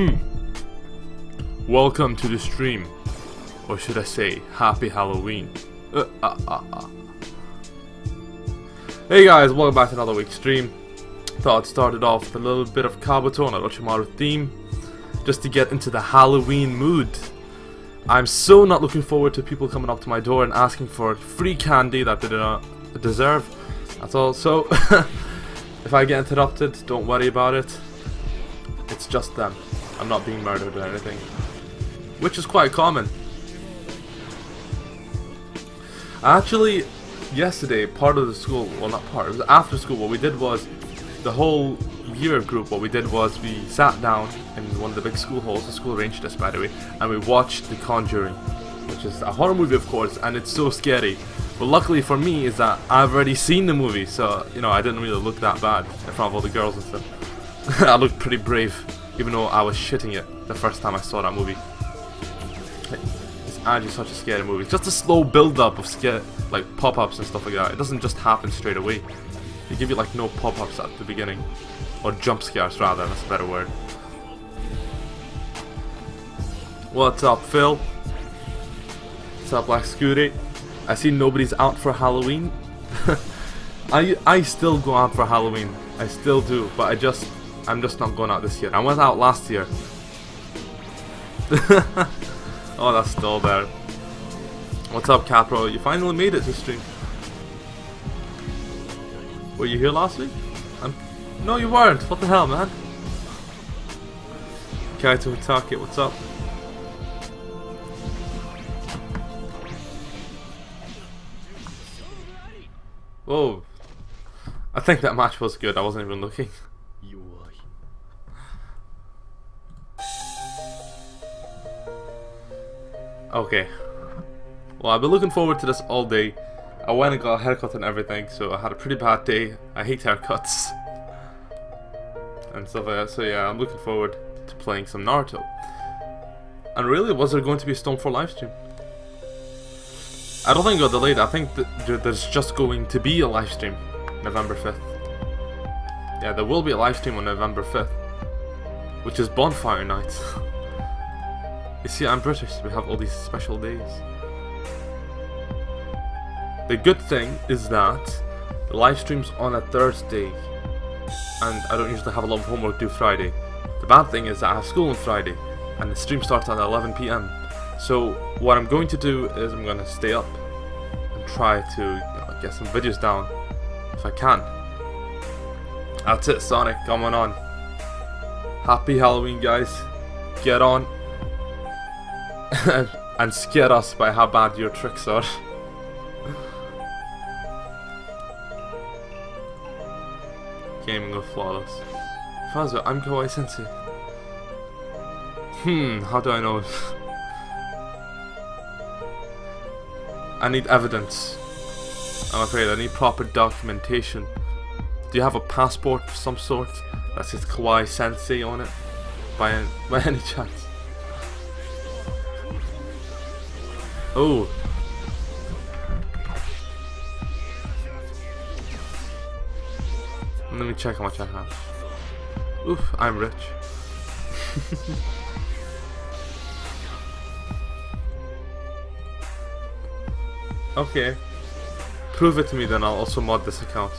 Hmm. Welcome to the stream. Or should I say, Happy Halloween. Uh, uh, uh, uh. Hey guys, welcome back to another week's stream. Thought I'd start it off with a little bit of Kabuto and Orochimaru theme. Just to get into the Halloween mood. I'm so not looking forward to people coming up to my door and asking for free candy that they do not deserve. That's all. So, if I get interrupted, don't worry about it. It's just them. I'm not being murdered or anything. Which is quite common. Actually, yesterday, part of the school, well not part, it was after school, what we did was, the whole year group, what we did was we sat down in one of the big school halls, the school arranged this by the way, and we watched The Conjuring, which is a horror movie of course, and it's so scary. But luckily for me is that I've already seen the movie, so, you know, I didn't really look that bad in front of all the girls and stuff. I looked pretty brave, even though I was shitting it the first time I saw that movie. It's actually such a scary movie. It's just a slow build-up of scare, like pop-ups and stuff like that. It doesn't just happen straight away. They give you like no pop-ups at the beginning. Or jump scares rather, that's a better word. What's up, Phil? What's up, Black Scooty? I see nobody's out for Halloween. I I still go out for Halloween. I still do, but I just I'm just not going out this year. I went out last year. oh, that's still there. What's up, Capro? You finally made it to stream. Were you here last week? I'm... No, you weren't. What the hell, man? Kaito Hitake, what's up? Whoa. I think that match was good. I wasn't even looking. Okay. Well, I've been looking forward to this all day. I went and got a haircut and everything, so I had a pretty bad day. I hate haircuts. And stuff like that. So yeah, I'm looking forward to playing some Naruto. And really, was there going to be a Storm 4 livestream? I don't think it got delayed. I think that there's just going to be a livestream November 5th. Yeah, there will be a livestream on November 5th. Which is Bonfire Night. you see, I'm British, we have all these special days. The good thing is that the live stream's on a Thursday and I don't usually have a lot of homework due Friday. The bad thing is that I have school on Friday and the stream starts at 11pm. So what I'm going to do is I'm going to stay up and try to you know, get some videos down if I can. That's it Sonic, coming on. Happy Halloween guys. Get on. and scare us by how bad your tricks are. Gaming with Flawless. Fazo, I'm Kawaii Sensei. Hmm, how do I know? I need evidence. I'm afraid I need proper documentation. Do you have a passport of some sort that says Kawaii Sensei on it? By, by any chance? Oh, Let me check how much I have. Oof, I'm rich. okay. Prove it to me then I'll also mod this account.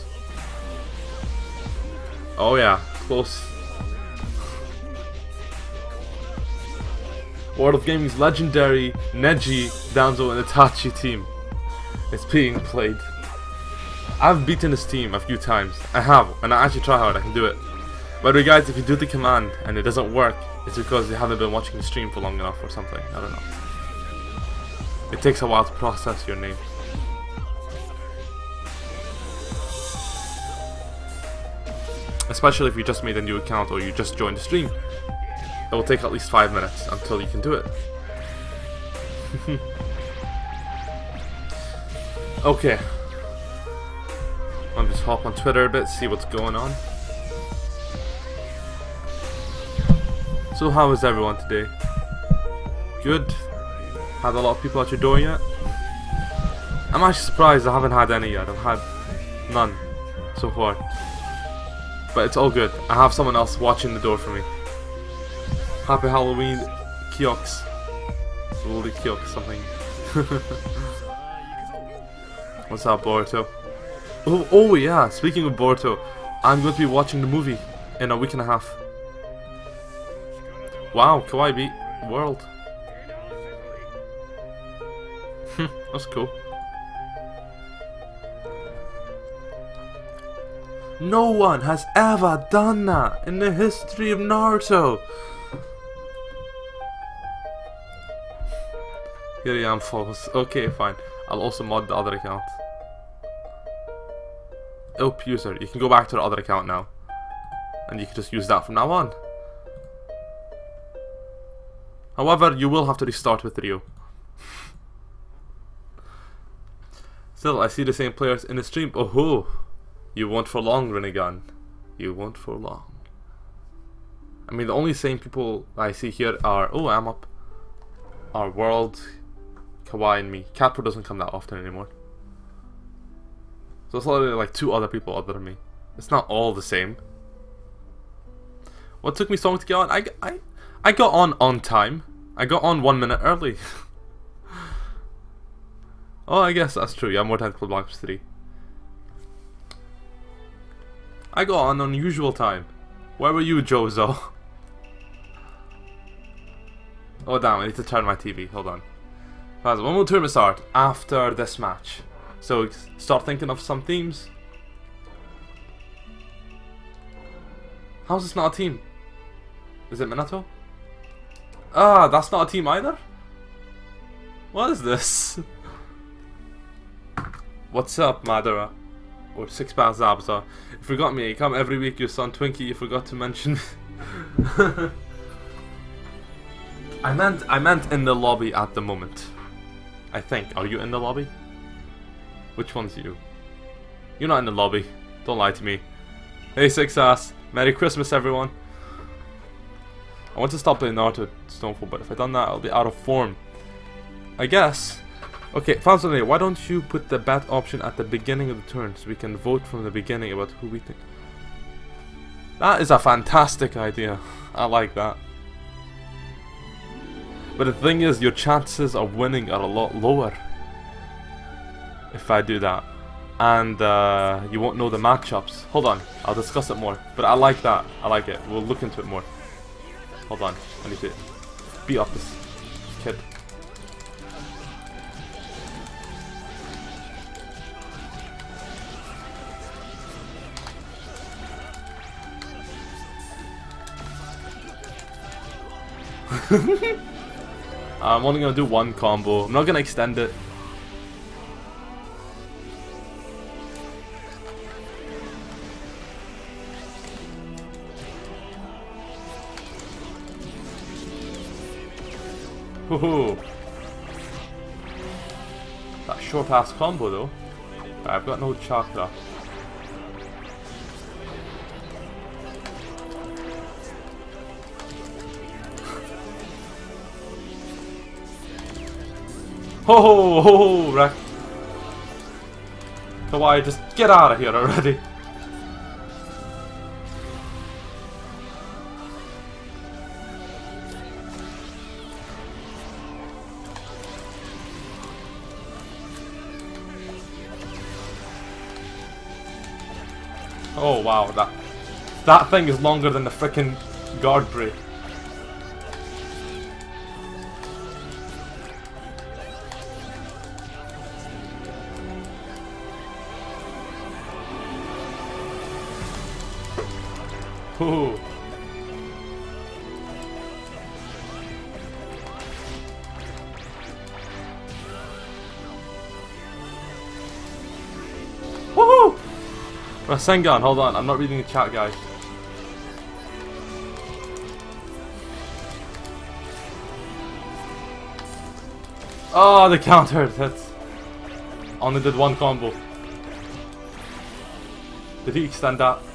Oh yeah, close. World of Gaming's legendary Neji, Danzo and Itachi team is being played. I've beaten this team a few times. I have. and I actually try hard, I can do it. By the way, guys, if you do the command and it doesn't work, it's because you haven't been watching the stream for long enough or something. I don't know. It takes a while to process your name. Especially if you just made a new account or you just joined the stream. It will take at least 5 minutes until you can do it. okay, I'll just hop on Twitter a bit, see what's going on. So how is everyone today? Good? Had a lot of people at your door yet? I'm actually surprised I haven't had any yet. I've had none so far. But it's all good. I have someone else watching the door for me. Happy Halloween, Kiox. Holy Kiox, something. What's up, Boruto? Oh, oh yeah, speaking of Boruto, I'm going to be watching the movie in a week and a half. Wow, Kawaii beat World. That's cool. No one has ever done that in the history of Naruto. Here I am, false. Okay, fine. I'll also mod the other account. Ilp user. You can go back to the other account now. And you can just use that from now on. However, you will have to restart with Ryo. Still, I see the same players in the stream. Oh ho! You won't for long, Renegon. You won't for long. I mean, the only same people I see here are... Oh, I'm up. Our World, Kawaii, and me. Catpro doesn't come that often anymore. So it's literally like two other people other than me. It's not all the same. What took me so long to get on? I, I, I got on on time. I got on one minute early. oh, I guess that's true. Yeah, more time for Black Ops 3. I got on unusual time. Where were you, Jozo? oh damn, I need to turn my TV. Hold on. When will tournament start? After this match. So start thinking of some themes. How's this not a team? Is it Minato? Ah, that's not a team either? What is this? What's up, Madara? Or Six Pack Zabza? You forgot me, you come every week, your son Twinkie, you forgot to mention I meant I meant in the lobby at the moment. I think. Are you in the lobby? Which one's you? You're not in the lobby. Don't lie to me. Hey, Six Ass. Merry Christmas, everyone. I want to stop playing Naruto Storm 4, but if I done that, I'll be out of form. I guess. Okay, Fanzone, why don't you put the bet option at the beginning of the turn so we can vote from the beginning about who we think. That is a fantastic idea. I like that. But the thing is, your chances of winning are a lot lower if I do that. And uh, you won't know the matchups. Hold on, I'll discuss it more. But I like that. I like it. We'll look into it more. Hold on, I need to beat up this kid. I'm only gonna do one combo. I'm not gonna extend it. Woohoo! That short ass combo though. I've got no chakra. Ho ho ho ho! Wreck. Kawaii, just get out of here already. Oh wow, that that thing is longer than the freaking guard break. Ooh. Rasengan, hold on, I'm not reading the chat, guys. Oh, the counter, that's... Only did one combo. Did he extend that?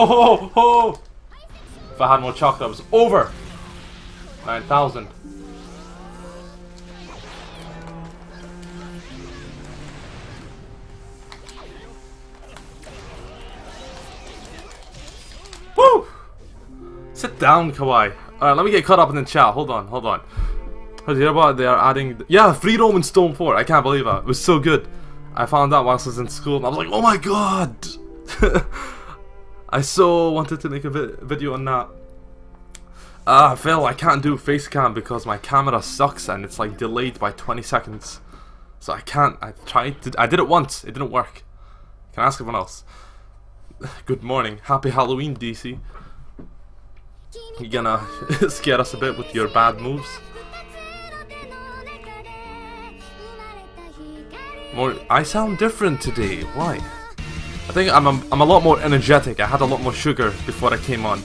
Ho ho ho! If I had more chocolate, it was over! 9,000. Woo! Sit down, Kawaii. Alright, let me get caught up in the chat. Hold on, hold on. Did you hear about they are adding... Yeah, Free Roam in Storm 4. I can't believe that. It was so good. I found out whilst I was in school and I was like, oh my god! I so wanted to make a vi video on that. Ah, uh, Phil, I can't do face cam because my camera sucks and it's like delayed by 20 seconds. So I can't. I tried to. I did it once. It didn't work. Can I ask everyone else? Good morning. Happy Halloween, DC. You gonna scare us a bit with your bad moves? More. I sound different today. Why? I think I'm a, I'm a lot more energetic. I had a lot more sugar before I came on.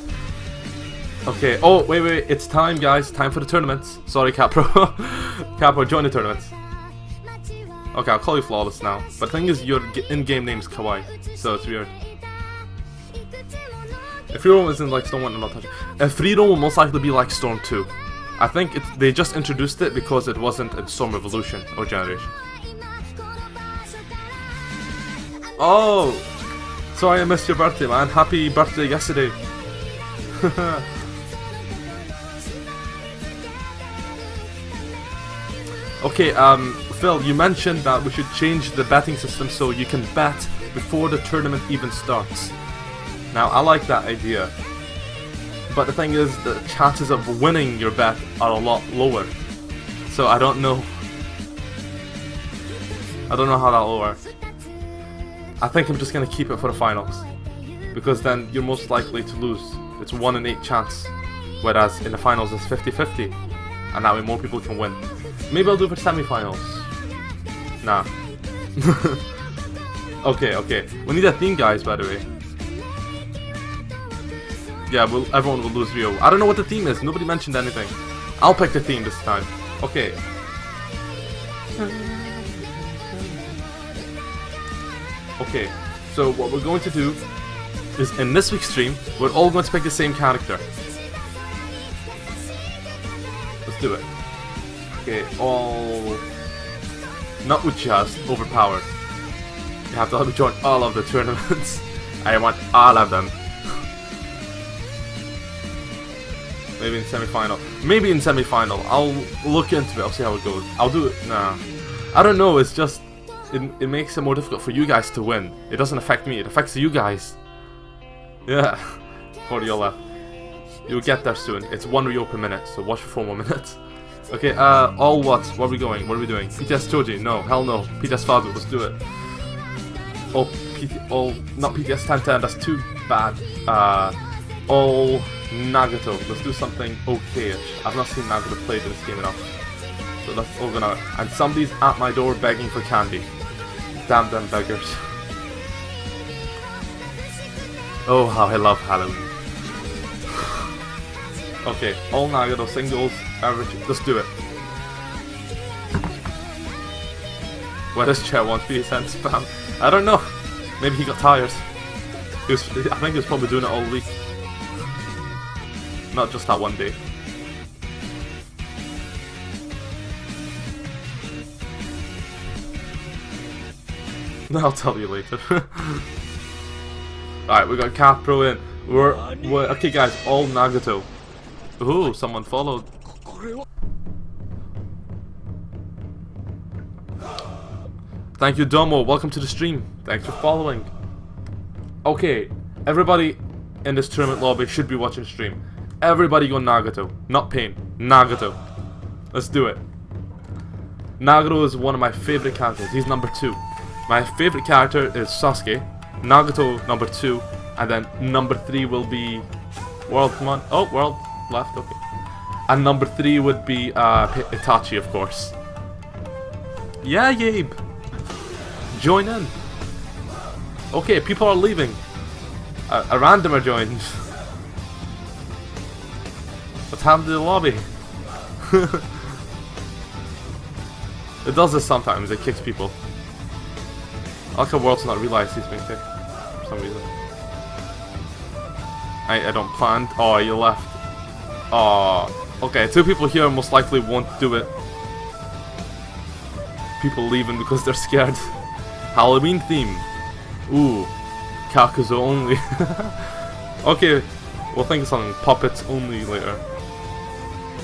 Okay. Oh wait wait. It's time, guys. Time for the tournaments. Sorry, Capro. Capro, join the tournaments. Okay, I'll call you flawless now. But the thing is, your in-game name's Kawaii, so it's weird. If Free Roam isn't like Storm 1, I'm not touching. If Free will most likely be like Storm 2. I think they just introduced it because it wasn't in Storm Revolution or Generation. Oh! Sorry I missed your birthday, man. Happy birthday yesterday. okay, um, Phil, you mentioned that we should change the betting system so you can bet before the tournament even starts. Now, I like that idea. But the thing is, the chances of winning your bet are a lot lower. So I don't know. I don't know how that will work. I think I'm just gonna keep it for the finals. Because then you're most likely to lose. It's 1 in 8 chance. Whereas in the finals it's 50-50. And that way more people can win. Maybe I'll do it for semi-finals. Nah. okay, okay. We need a theme guys by the way. Yeah, we'll, everyone will lose Ryo. I don't know what the theme is. Nobody mentioned anything. I'll pick the theme this time. Okay. Okay, so what we're going to do is in this week's stream, we're all going to pick the same character. Let's do it. Okay, all... Not with Uchihas, overpowered. You have to help me join all of the tournaments. I want all of them. Maybe in semi-final. Maybe in semi-final. I'll look into it. I'll see how it goes. I'll do it. Nah. I don't know. It's just it, it makes it more difficult for you guys to win. It doesn't affect me, it affects you guys. Yeah, Horiola. You'll get there soon. It's one Ryo per minute, so watch for four more minutes. Okay, uh, all what? Where are we going? What are we doing? PTS Choji? No, hell no. PTS Fadu, let's do it. Oh, PT, all, not PTS 1010, that's too bad. Uh, all Nagato, let's do something okay-ish. I've not seen Nagato played in this game enough. So that's all gonna, and somebody's at my door begging for candy. Damn them beggars. Oh, how I love Halloween. okay, all Nagato singles, average, let's do it. Where does Chair want to be sent spam? I don't know. Maybe he got tired. He was, I think he was probably doing it all week. Not just that one day. I'll tell you later. Alright, we got Capro in. We're, we're, okay guys, all Nagato. Ooh, someone followed. Thank you Domo, welcome to the stream. Thanks for following. Okay, everybody in this tournament lobby should be watching stream. Everybody go Nagato, not Pain, Nagato. Let's do it. Nagato is one of my favorite characters, he's number two. My favorite character is Sasuke, Nagato number 2, and then number 3 will be... World, come on. Oh, World left, okay. And number 3 would be uh, Itachi, of course. Yeah, Yabe! Join in. Okay, people are leaving. A, a randomer joined. What's happened to the lobby? it does this sometimes, it kicks people. I like how World's not realized he's for some reason. I, I don't plan. Oh, you left. Oh, okay. Two people here most likely won't do it. People leaving because they're scared. Halloween theme. Ooh, Kakuzu only. okay, we'll think of something. Puppets only later.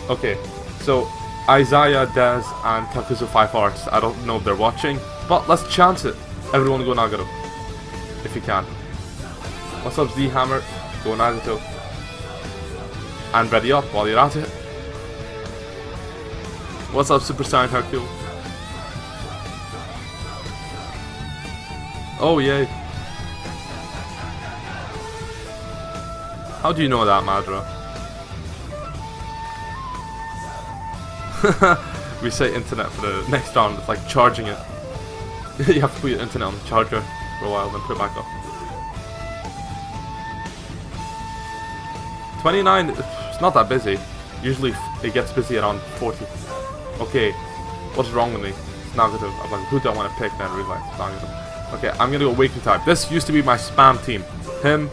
Okay, so Isaiah, Dez, and Kakuzu 5 Hearts. I don't know if they're watching, but let's chance it. Everyone go Nagato. If you can. What's up, Z Hammer? Go Nagato. And ready up while you're at it. What's up, Super Saiyan Hercule? Oh, yay. How do you know that, Madra? we say internet for the next round, it's like charging it. you have to put your internet on the charger for a while, then put it back up. 29, it's not that busy. Usually it gets busy around 40. Okay, what's wrong with me? It's Nagato. I'm like, who do I want to pick? Then I realize it's Nagato. Okay, I'm gonna go Awakening type. This used to be my spam team. Him,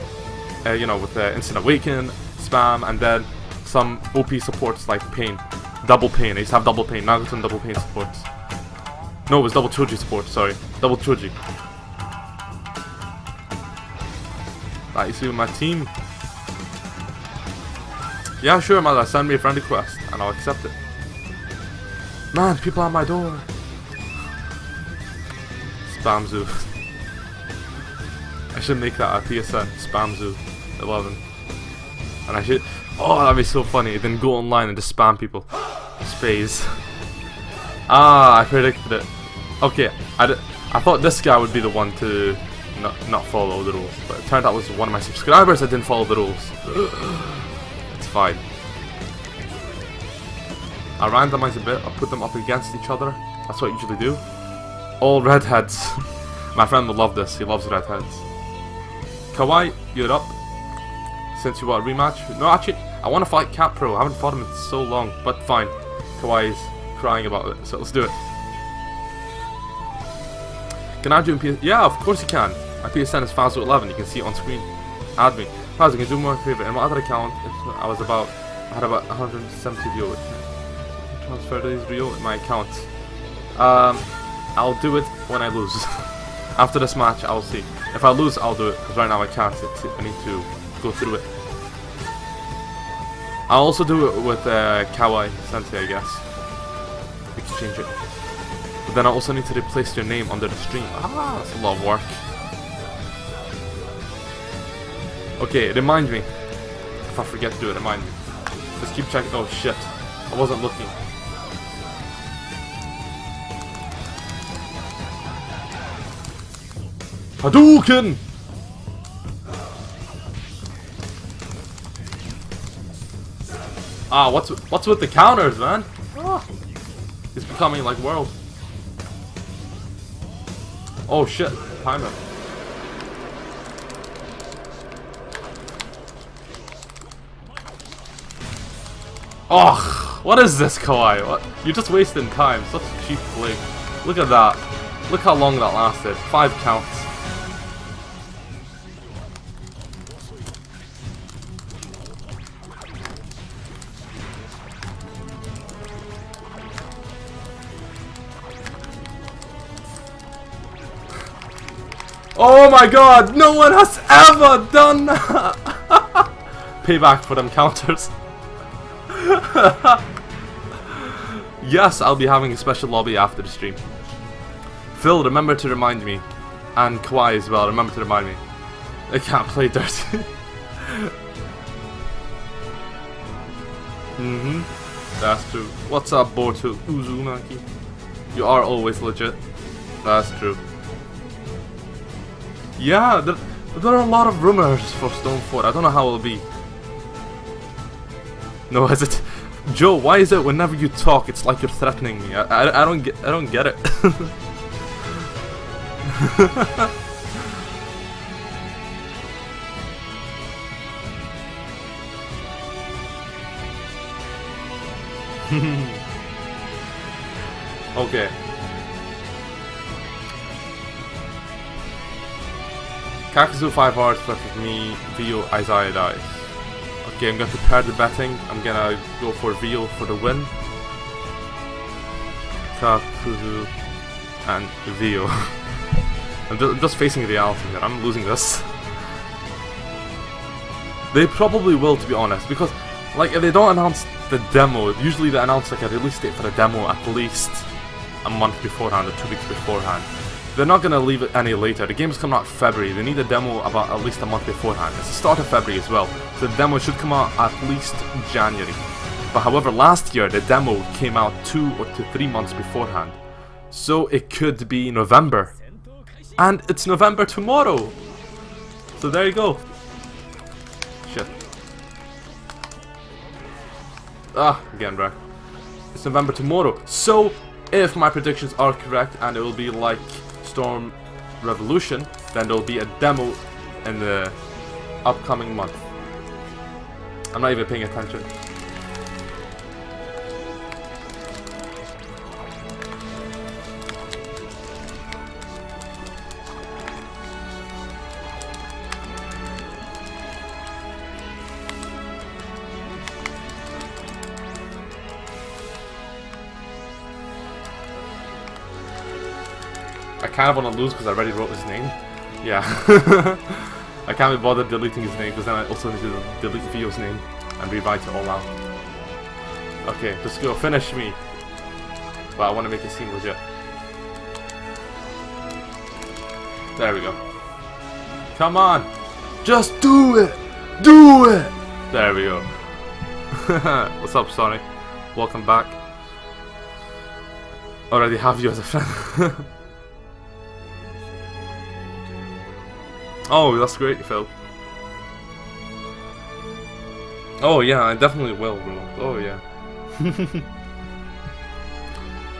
uh, you know, with the Instant Awaken, spam, and then some OP supports like Pain. Double Pain. I used to have Double Pain. Nagato and Double Pain supports. No, it was Double Choji support, sorry. Double Choji. That used to be my team. Yeah, sure, mother. Send me a friend request, and I'll accept it. Man, people at my door. Spam Zoo. I should make that a PSN. Spam Zoo 11. And I should. Oh, that'd be so funny. Then go online and just spam people. Space. Ah, I predicted it. Okay, I, I thought this guy would be the one to not, not follow the rules, but it turned out it was one of my subscribers that didn't follow the rules. it's fine. I randomize a bit, I'll put them up against each other. That's what I usually do. All redheads. my friend will love this, he loves redheads. Kawaii, you're up. Since you want a rematch. No, actually, I want to fight Cat Pro. I haven't fought him in so long, but fine. Kawaii's crying about it, so let's do it. Can I do in PS? Yeah, of course you can. My PSN is Fazio11. You can see it on screen. Add me. Fazio, can do more favor. In my other account, I was about, I had about 170 viewers. Transfer these real in my account. Um, I'll do it when I lose. After this match, I'll see. If I lose, I'll do it. Because right now I can't. I need to go through it. I'll also do it with uh, Kawaii Sensei, I guess. Exchange it. But then I also need to replace your name under the stream. Ah, that's a lot of work. Okay, remind me. If I forget to do it, remind me. Let's keep checking. Oh shit. I wasn't looking. Hadouken! Ah, what's what's with the counters, man? Oh, it's becoming like world. Oh shit, timer. Oh, what is this, Kawaii? What? You're just wasting time. Such cheap play. Look at that. Look how long that lasted. Five counts. Oh my god, no one has ever done that! Payback for them counters. yes, I'll be having a special lobby after the stream. Phil, remember to remind me. And Kawaii as well, remember to remind me. I can't play dirty. mm-hmm. That's true. What's up, Boruto Uzumaki? You are always legit. That's true. Yeah, there, there are a lot of rumors for Storm 4. I don't know how it'll be. No, is it? Joe, why is it whenever you talk, it's like you're threatening me? I, I, I don't get, I don't get it. okay. Kakuzu 5 hearts versus me, Vio Isaiah dies. Okay, I'm gonna prepare the betting. I'm gonna go for Vio for the win. Kakuzu and Vio. I'm just, just facing reality here. I'm losing this. They probably will, to be honest, because like if they don't announce the demo, usually they announce like a release date for the demo at least a month beforehand or two weeks beforehand. They're not gonna leave it any later. The game's coming out February. They need a demo about at least a month beforehand. It's the start of February as well, so the demo should come out at least January. But however, last year the demo came out two or to three months beforehand, so it could be November, and it's November tomorrow. So there you go. Shit. Ah, again, bro. It's November tomorrow. So, if my predictions are correct and it will be like Storm Revolution, then there will be a demo in the upcoming month. I'm not even paying attention. Kind of want to lose because I already wrote his name. Yeah. I can't be bothered deleting his name because then I also need to delete Vio's name and rewrite it all out. Okay, just go finish me. But I want to make it seem legit. There we go. Come on! Just do it! Do it! There we go. What's up, Sonic? Welcome back. Already have you as a friend. Oh, that's great, Phil. Oh yeah, I definitely will, bro. Oh yeah.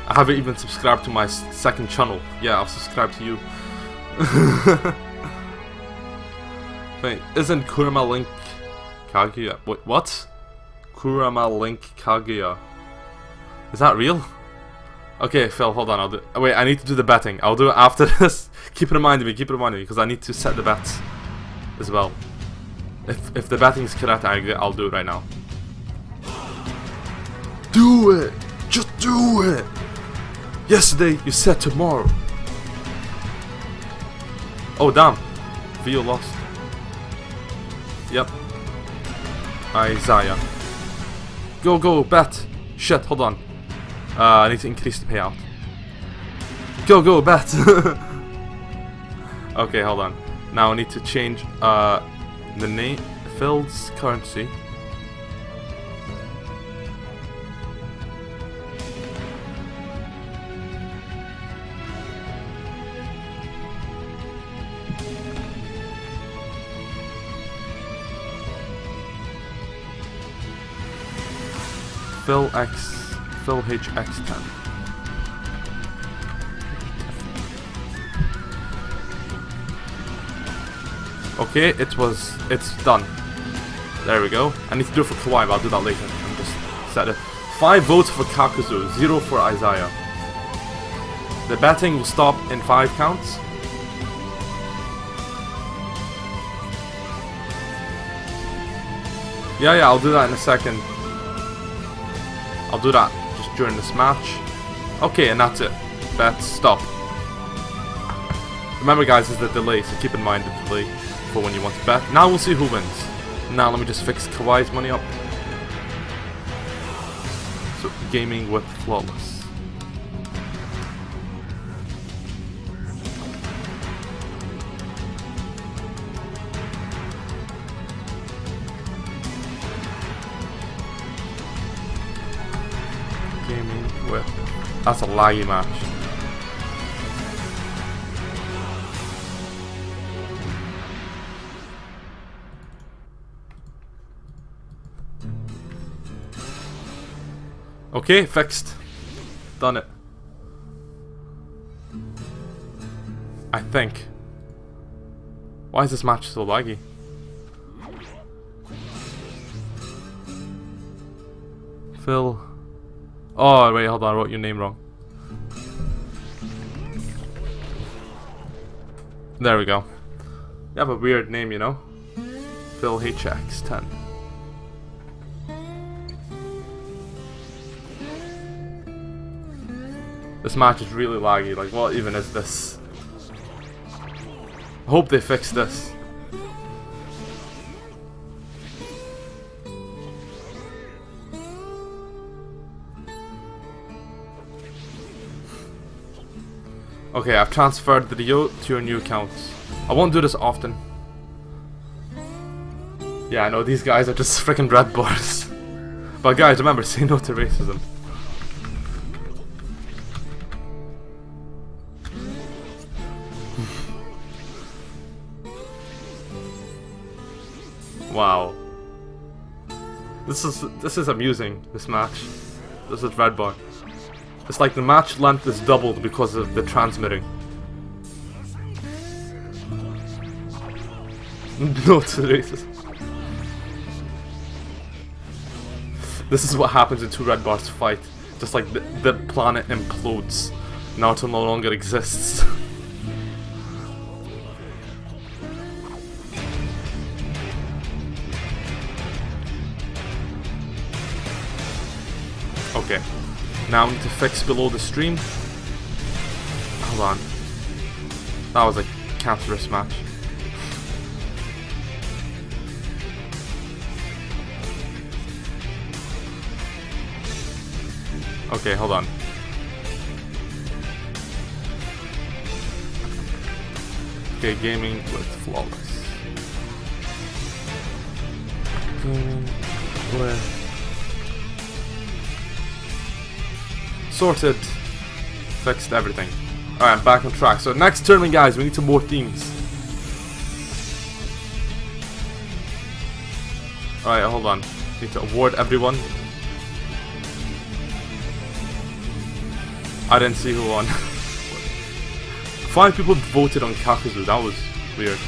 I haven't even subscribed to my second channel. Yeah, I'll subscribe to you. Wait, isn't Kurama Link Kaguya? Wait, what? Kurama Link Kaguya. Is that real? Okay, Phil, hold on. I'll do. Wait, I need to do the betting. I'll do it after this. keep reminding me. Keep reminding me because I need to set the bets as well. If if the betting is correct, I, I'll do it right now. Do it. Just do it. Yesterday you said tomorrow. Oh damn. Vio lost. Yep. Isaiah. Go go bet. Shit. Hold on. Uh, I need to increase the payout. Go, go, bet! okay, hold on. Now I need to change uh, the name, Phil's currency. Phil X Phil HX10. Okay, it was, it's done. There we go. I need to do it for Kawaii, but I'll do that later. I'm just set it. 5 votes for Kakuzu, 0 for Isaiah. The betting will stop in 5 counts. Yeah, yeah, I'll do that in a second. I'll do that during this match. Okay, and that's it. Bet stop. Remember guys, there's the delay, so keep in mind the delay for when you want to bet. Now we'll see who wins. Now let me just fix Kawaii's money up. So, gaming with Flawless. That's a laggy match. Okay, fixed. Done it. I think. Why is this match so laggy? Phil. Oh, wait, hold on, I wrote your name wrong. There we go. You have a weird name, you know? Phil HX10. This match is really laggy, like what even is this? I hope they fix this. Okay, I've transferred the video to your new account. I won't do this often. Yeah, I know, these guys are just freaking red bars. but guys, remember, say no to racism. wow. This is this is amusing, this match. This is red bar. It's like the match length is doubled because of the transmitting. no to racism. This is what happens in two red bars fight. Just like the, the planet implodes. Naruto no longer exists. Now I need to fix below the stream. Hold on. That was a cancerous match. Okay, hold on. Okay, gaming with flawless. Gaming with sorted. Fixed everything. Alright, I'm back on track. So next tournament guys, we need some more themes. Alright, hold on. Need to award everyone I didn't see who won. Five people voted on Kakuzu, that was weird.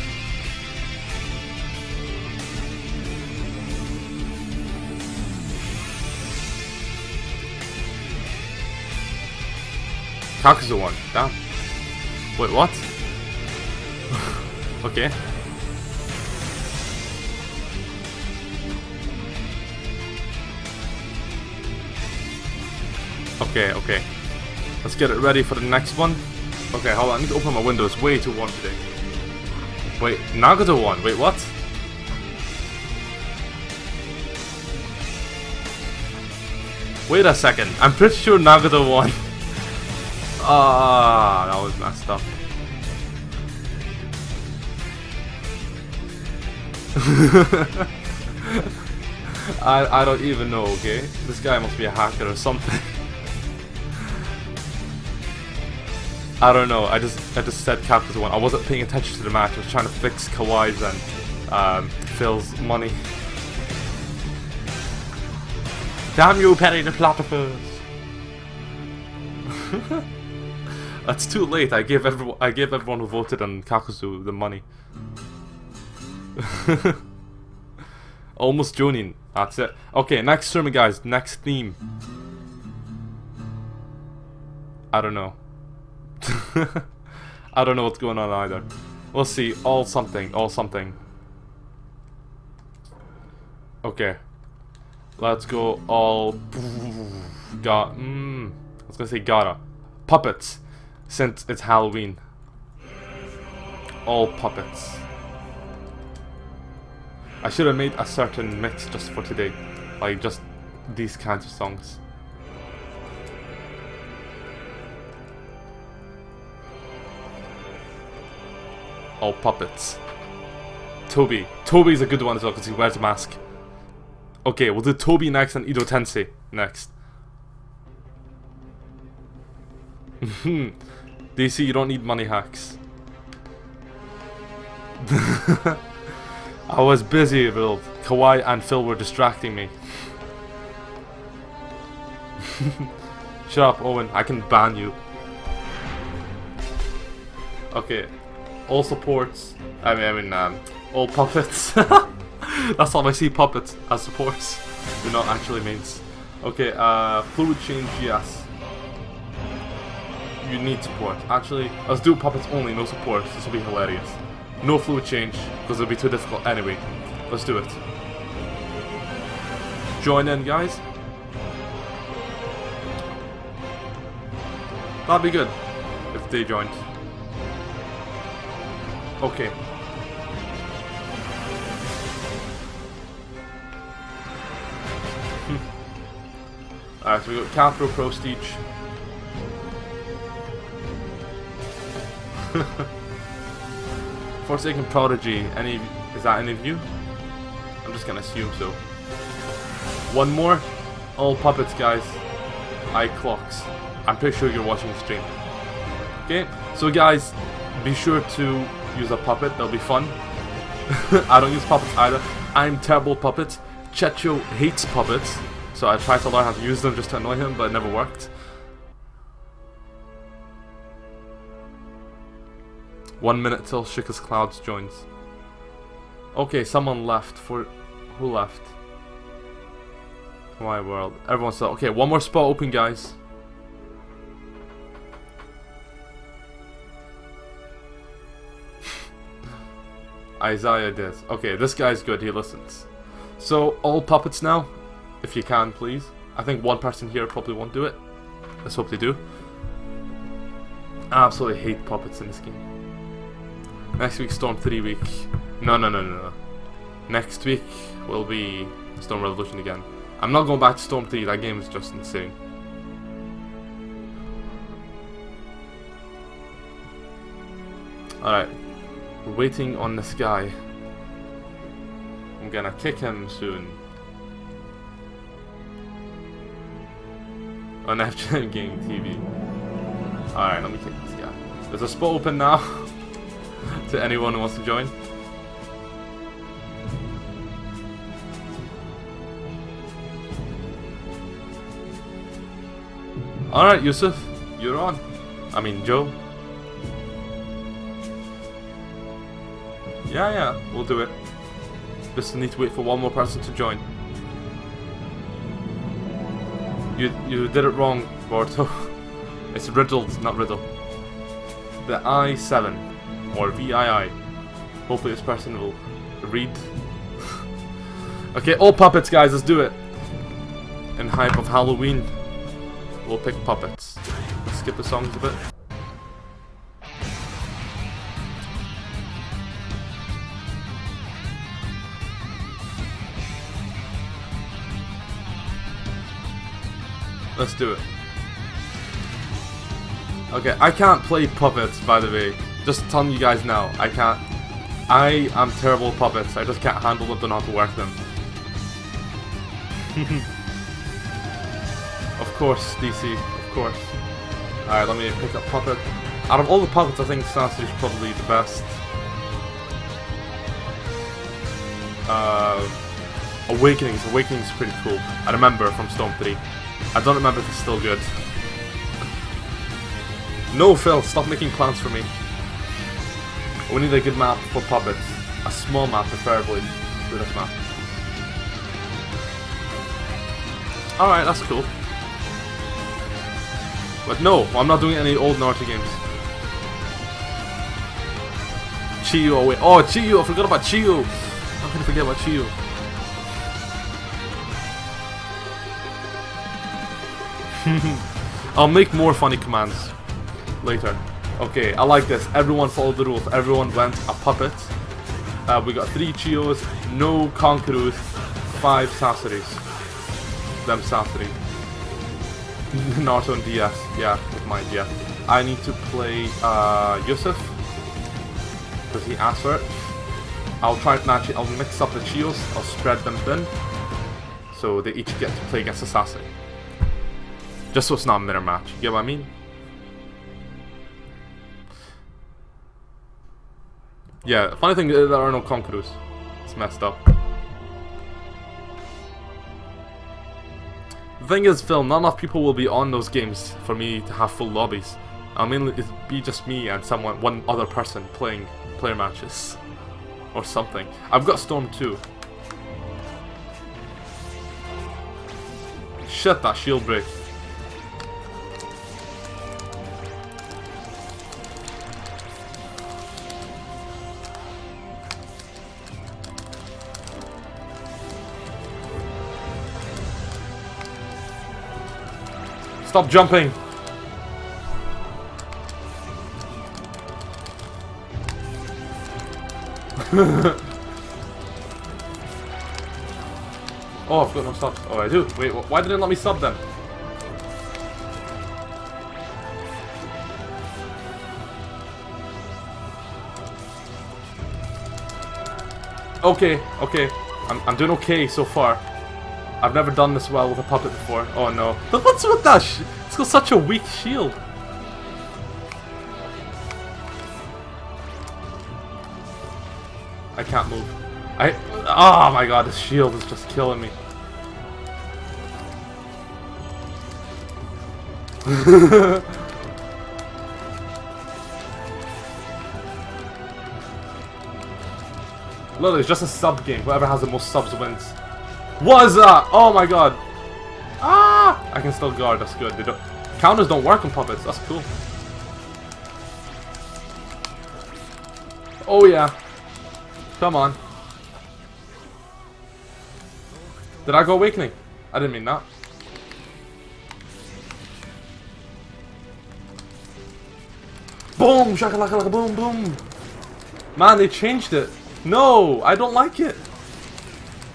Kakuzu won, damn. Wait, what? okay. Okay, okay. Let's get it ready for the next one. Okay, hold on. I need to open my window. It's way too warm today. Wait, Nagato won. Wait, what? Wait a second. I'm pretty sure Nagato won. Ah, that was messed up. I I don't even know, okay? This guy must be a hacker or something. I don't know. I just I just said Captain's one. I wasn't paying attention to the match. I was trying to fix Kawaii's and um, Phil's money. Damn you, Perry the Platypus! That's too late. I gave everyone I gave everyone who voted on Kakuzu the money. Almost joining. That's it. Okay, next sermon, guys. Next theme. I don't know. I don't know what's going on either. We'll see. All something. All something. Okay. Let's go all... Got... Mm, I was gonna say gotta. Puppets. Since it's Halloween. All puppets. I should have made a certain mix just for today. Like, just these kinds of songs. all puppets. Toby. Toby's a good one as well because he wears a mask. Okay, we'll do Toby next and Edo Tensei next. Hmm. DC, you don't need money hacks. I was busy, Bill. Kawaii and Phil were distracting me. Shut up, Owen. I can ban you. Okay, all supports. I mean, I mean, um, all puppets. That's all I see puppets as supports. Do not actually means. Okay, uh, fluid change, yes. You need support. Actually, let's do puppets only, no support. This will be hilarious. No fluid change, because it'll be too difficult anyway. Let's do it. Join in, guys. That'd be good if they joined. Okay. Alright, so we got Cathro Prestige. Forsaken Prodigy, any is that any of you? I'm just gonna assume so. One more. All puppets guys. I clocks. I'm pretty sure you're watching the stream. Okay, so guys, be sure to use a puppet, that'll be fun. I don't use puppets either. I'm terrible puppets. Checho hates puppets. So I tried to learn how to use them just to annoy him, but it never worked. One minute till Shika's Clouds joins. Okay, someone left for... Who left? My world. Everyone said, okay, one more spot open, guys. Isaiah did. Okay, this guy's good, he listens. So, all puppets now? If you can, please. I think one person here probably won't do it. Let's hope they do. I absolutely hate puppets in this game. Next week, Storm 3 week. No, no, no, no, no. Next week will be Storm Revolution again. I'm not going back to Storm 3, that game is just insane. Alright. We're waiting on this guy. I'm gonna kick him soon. on FJM Gaming TV. Alright, let me kick this guy. There's a spot open now to anyone who wants to join. Alright, Yusuf, you're on. I mean, Joe. Yeah, yeah, we'll do it. Just need to wait for one more person to join. You you did it wrong, Borto. it's riddled, not riddle. The I7 or VII. Hopefully this person will read. okay, all puppets, guys. Let's do it. In hype of Halloween. We'll pick puppets. Let's skip the songs a bit. Let's do it. Okay, I can't play puppets, by the way. Just telling you guys now, I can't. I am terrible at puppets. I just can't handle them, don't know how to work them. Of course, DC. Of course. Alright, let me pick up Puppet. Out of all the puppets, I think Sassy is probably the best. Uh, Awakenings. Awakenings is pretty cool. I remember from Storm 3. I don't remember if it's still good. No, Phil, stop making plans for me. We need a good map for puppets. A small map, preferably. Do this map. Alright, that's cool. But no, I'm not doing any old Naruto games. Chiyo, away. Oh, Chiyo, I forgot about Chiyo. How can I forget about Chiyo? I'll make more funny commands later. Okay, I like this. Everyone followed the rules. Everyone went a puppet. Uh, we got three Chiyos, no Kankuros, five Sasoris. Them Sasori. Naruto and DS. Yeah, with mine. I need to play uh, Yusuf. Because he asked for it. I'll try to match it. I'll mix up the Chiyos. I'll spread them thin. So they each get to play against Assassin. Just so it's not a mirror match. You get what I mean? Yeah, funny thing, there are no Conquerors. It's messed up. The thing is, Phil, not enough people will be on those games for me to have full lobbies. I mean, it'd be just me and someone, one other person playing player matches. Or something. I've got Storm too. Shut that shield break. Stop jumping! oh, I've got no subs. Oh, I do. Wait, why didn't it let me sub them? Okay, okay. I'm, I'm doing okay so far. I've never done this well with a puppet before. Oh no. But what's with that? It's got such a weak shield. I can't move. I. Oh my god, this shield is just killing me. Look, it's just a sub game. Whoever has the most subs wins. What is that? Oh my god. Ah! I can still guard. That's good. They don't, counters don't work on puppets. That's cool. Oh yeah. Come on. Did I go awakening? I didn't mean that. Boom! Shakalaka boom boom! Man, they changed it. No! I don't like it!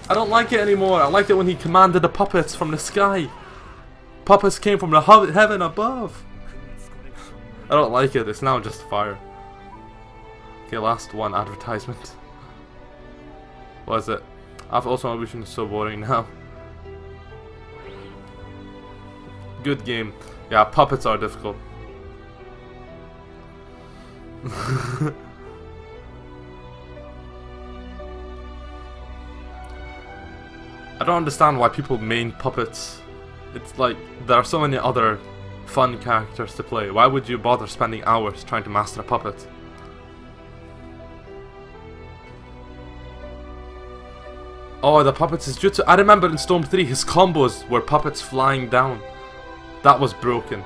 I don't like it anymore. I liked it when he commanded the puppets from the sky. Puppets came from the heaven above. I don't like it. It's now just fire. Okay, last one. Advertisement. What is it? I've also vision is so boring now. Good game. Yeah, puppets are difficult. I don't understand why people main puppets. It's like, there are so many other fun characters to play. Why would you bother spending hours trying to master a puppet? Oh, the puppets is jutsu. I remember in Storm 3, his combos were puppets flying down. That was broken.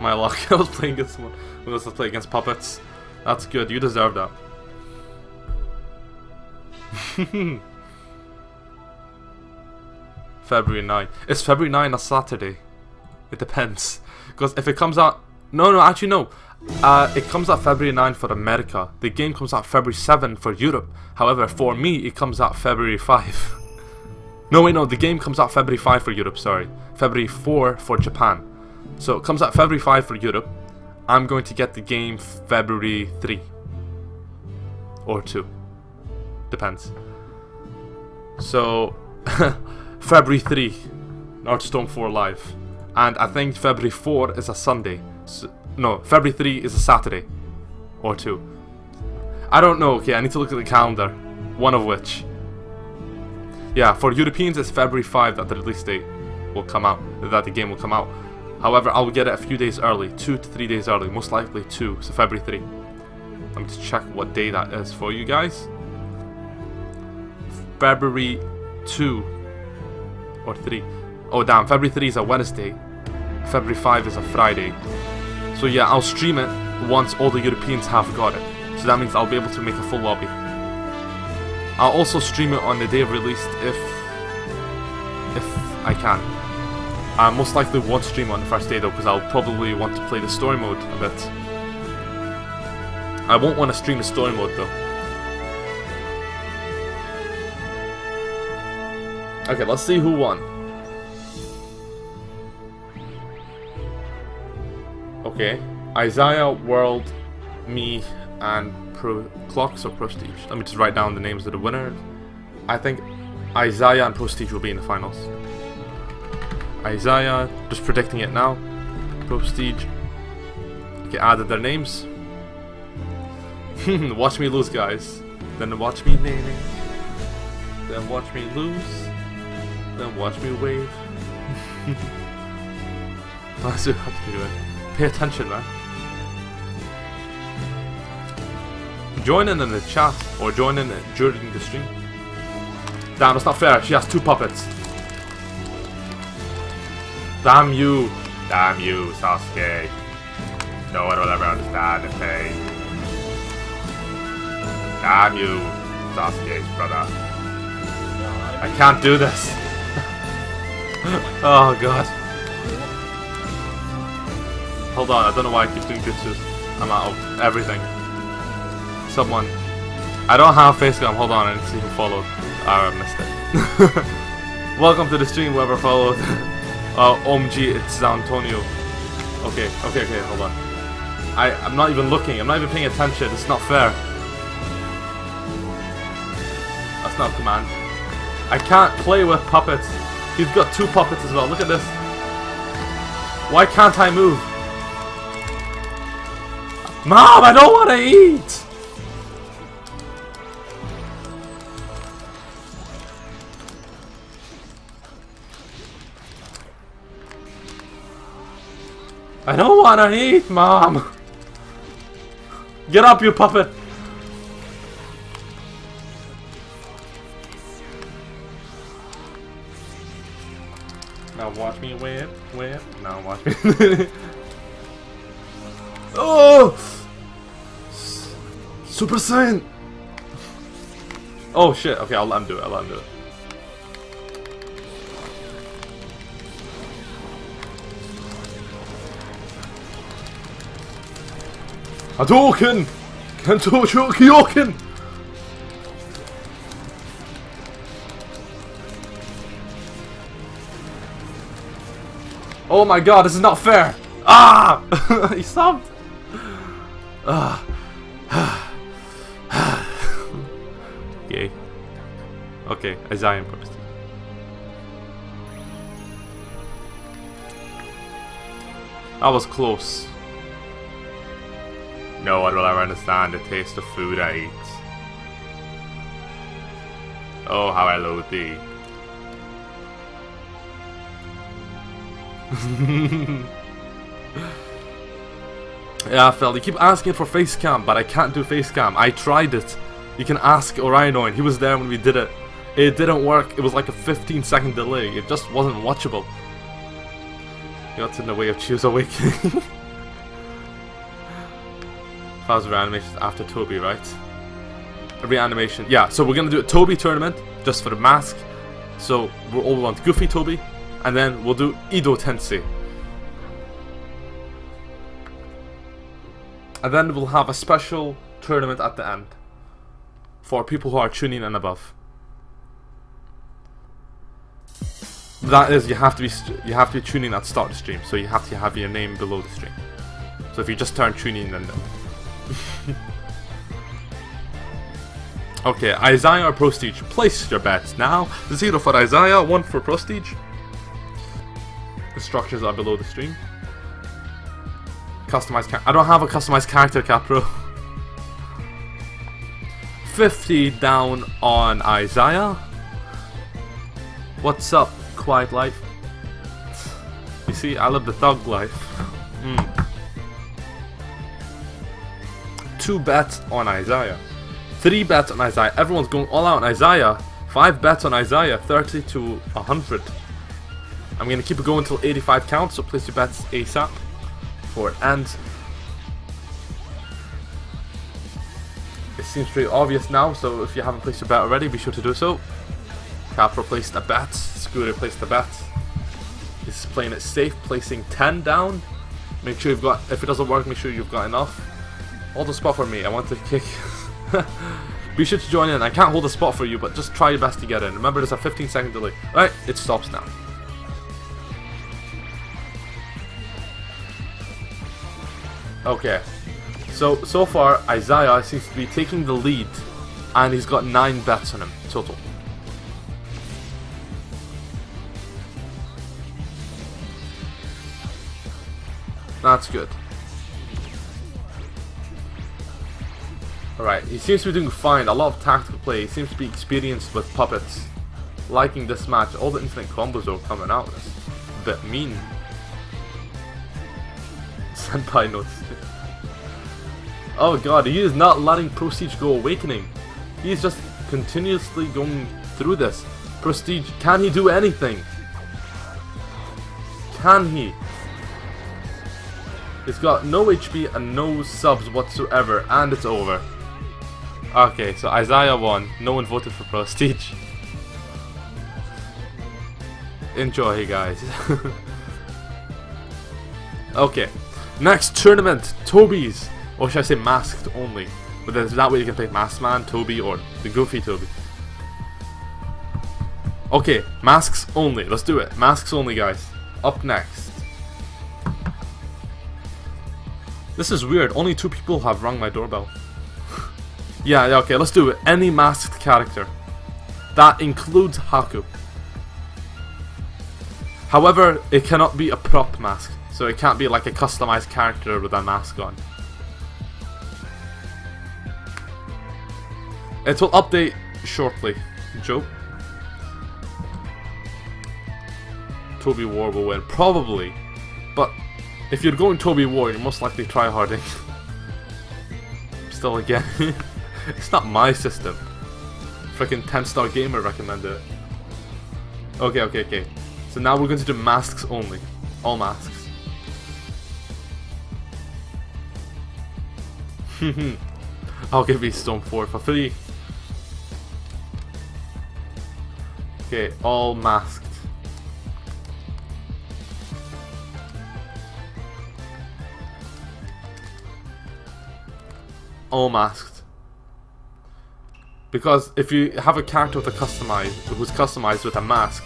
My luck. I was playing against someone who was playing against puppets. That's good. You deserve that. February 9. Is February 9 a Saturday? It depends. Because if it comes out... No, no, actually no. Uh, it comes out February 9 for America. The game comes out February 7 for Europe. However, for me, it comes out February 5. no, wait, no. The game comes out February 5 for Europe, sorry. February 4 for Japan. So it comes out February 5 for Europe. I'm going to get the game February 3. Or 2. Depends. So... February 3, Storm 4 Live. And I think February 4 is a Sunday. So, no, February 3 is a Saturday. Or 2. I don't know, okay, I need to look at the calendar. One of which. Yeah, for Europeans it's February 5 that the release date will come out. That the game will come out. However, I'll get it a few days early. Two to three days early. Most likely two. So February 3. Let me just check what day that is for you guys. February 2 or 3. Oh damn, February 3 is a Wednesday. February 5 is a Friday. So yeah, I'll stream it once all the Europeans have got it. So that means I'll be able to make a full lobby. I'll also stream it on the day of release if if I can. I most likely won't stream on the first day though because I'll probably want to play the story mode a bit. I won't want to stream the story mode though. Okay, let's see who won. Okay, Isaiah, World, me, and Pro Clocks or Prestige. Let me just write down the names of the winners. I think Isaiah and Prestige will be in the finals. Isaiah, just predicting it now. Prestige. Okay, added their names. watch me lose, guys. Then watch me, nay, Then watch me lose. Then watch me wave. It. Eh? Pay attention, man. Join in in the chat or join in during the stream. Damn, it's not fair. She has two puppets. Damn you. Damn you, Sasuke. No one will ever understand the pain. Damn you, Sasuke's brother. I can't do this oh god. Hold on, I don't know why I keep doing jutsus. I'm out of everything. someone. I don't have face cam. Hold on, I need to see who followed. Ah, I missed it. Welcome to the stream, whoever followed. uh, OMG, it's Antonio. Okay, okay, okay, hold on. I, I'm not even looking. I'm not even paying attention. It's not fair. That's not a command. I can't play with puppets. He's got two puppets as well. Look at this. Why can't I move? Mom, I don't want to eat! I don't want to eat, Mom! Get up, you puppet! Now watch me whip, whip. Now watch me. oh! Super Saiyan! Oh shit, okay, I'll let him do it, I'll let him do it. Hadouken! Kento Kyoken! Oh my god, this is not fair! Ah! he stopped! Ah. Yay. Okay, a Zion first. That was close. No one will ever understand the taste of food I eat. Oh, how I loathe thee. yeah, Phil, you keep asking for face cam, but I can't do face cam. I tried it. You can ask Orionoid. He was there when we did it. It didn't work. It was like a 15 second delay. It just wasn't watchable. What's in the way of Choose Awakening? Thousand reanimations after Tobi, right? Reanimation. Yeah, so we're gonna do a Tobi tournament just for the mask. So we're all want Goofy Tobi, and then we'll do Edo Tensei. And then we'll have a special tournament at the end for people who are tuning and above. That is, you have to be you have to be tuning at start of the stream, so you have to have your name below the stream. So if you just turn tuning, then. okay, Isaiah or Prestige? Place your bets now. Zero for Isaiah, one for Prestige. The structures are below the stream. Customized I don't have a customized character, Capro. 50 down on Isaiah. What's up, Quiet Life? You see, I love the thug life. Mm. Two bets on Isaiah. Three bets on Isaiah. Everyone's going all out on Isaiah. Five bets on Isaiah. 30 to 100. I'm going to keep it going until 85 counts, so place your bets ASAP for it And It seems pretty obvious now, so if you haven't placed your bet already, be sure to do so. Capro placed a bet, Scooter placed a bet. He's playing it safe, placing 10 down. Make sure you've got, if it doesn't work, make sure you've got enough. Hold a spot for me, I want to kick. be sure to join in, I can't hold a spot for you, but just try your best to get in. Remember there's a 15 second delay. Alright, it stops now. Okay. So, so far, Isaiah seems to be taking the lead, and he's got 9 bets on him, total. That's good. Alright, he seems to be doing fine, a lot of tactical play, he seems to be experienced with puppets. Liking this match, all the infinite combos are coming out. It's a bit mean. Senpai. Oh god, he is not letting Prestige go awakening. He is just continuously going through this. Prestige, can he do anything? Can he? He's got no HP and no subs whatsoever, and it's over. Okay, so Isaiah won. No one voted for Prestige. Enjoy, guys. okay, next tournament, Tobi's or should I say masked only? But then that way you can pick Maskman, Tobi, or the Goofy Tobi. Okay, masks only. Let's do it. Masks only, guys. Up next. This is weird. Only two people have rung my doorbell. yeah, yeah, okay, let's do it. Any masked character. That includes Haku. However, it cannot be a prop mask. So it can't be like a customized character with a mask on. It will update shortly. Joe? Tobi War will win. Probably. But if you're going Tobi War, you're most likely try harding. Still again. it's not my system. Freaking 10 star gamer recommended it. Okay, okay, okay. So now we're going to do masks only. All masks. I'll give you Storm 4 for free. Okay, all masked. All masked. Because if you have a character with a customized who's customized with a mask,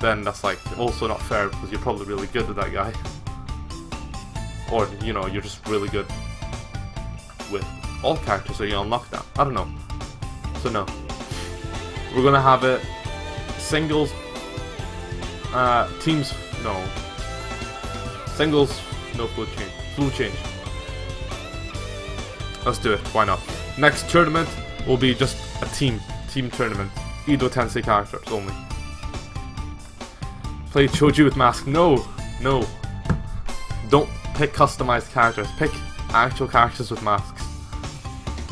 then that's like also not fair because you're probably really good with that guy. Or, you know, you're just really good with all characters so you unlock that. I don't know. So no. We're gonna have it singles uh teams no. Singles no blue change. Blue change. Let's do it, why not? Next tournament will be just a team. Team tournament. Edo Tensei characters only. Play Choji with mask. No! No. Don't pick customized characters. Pick actual characters with masks.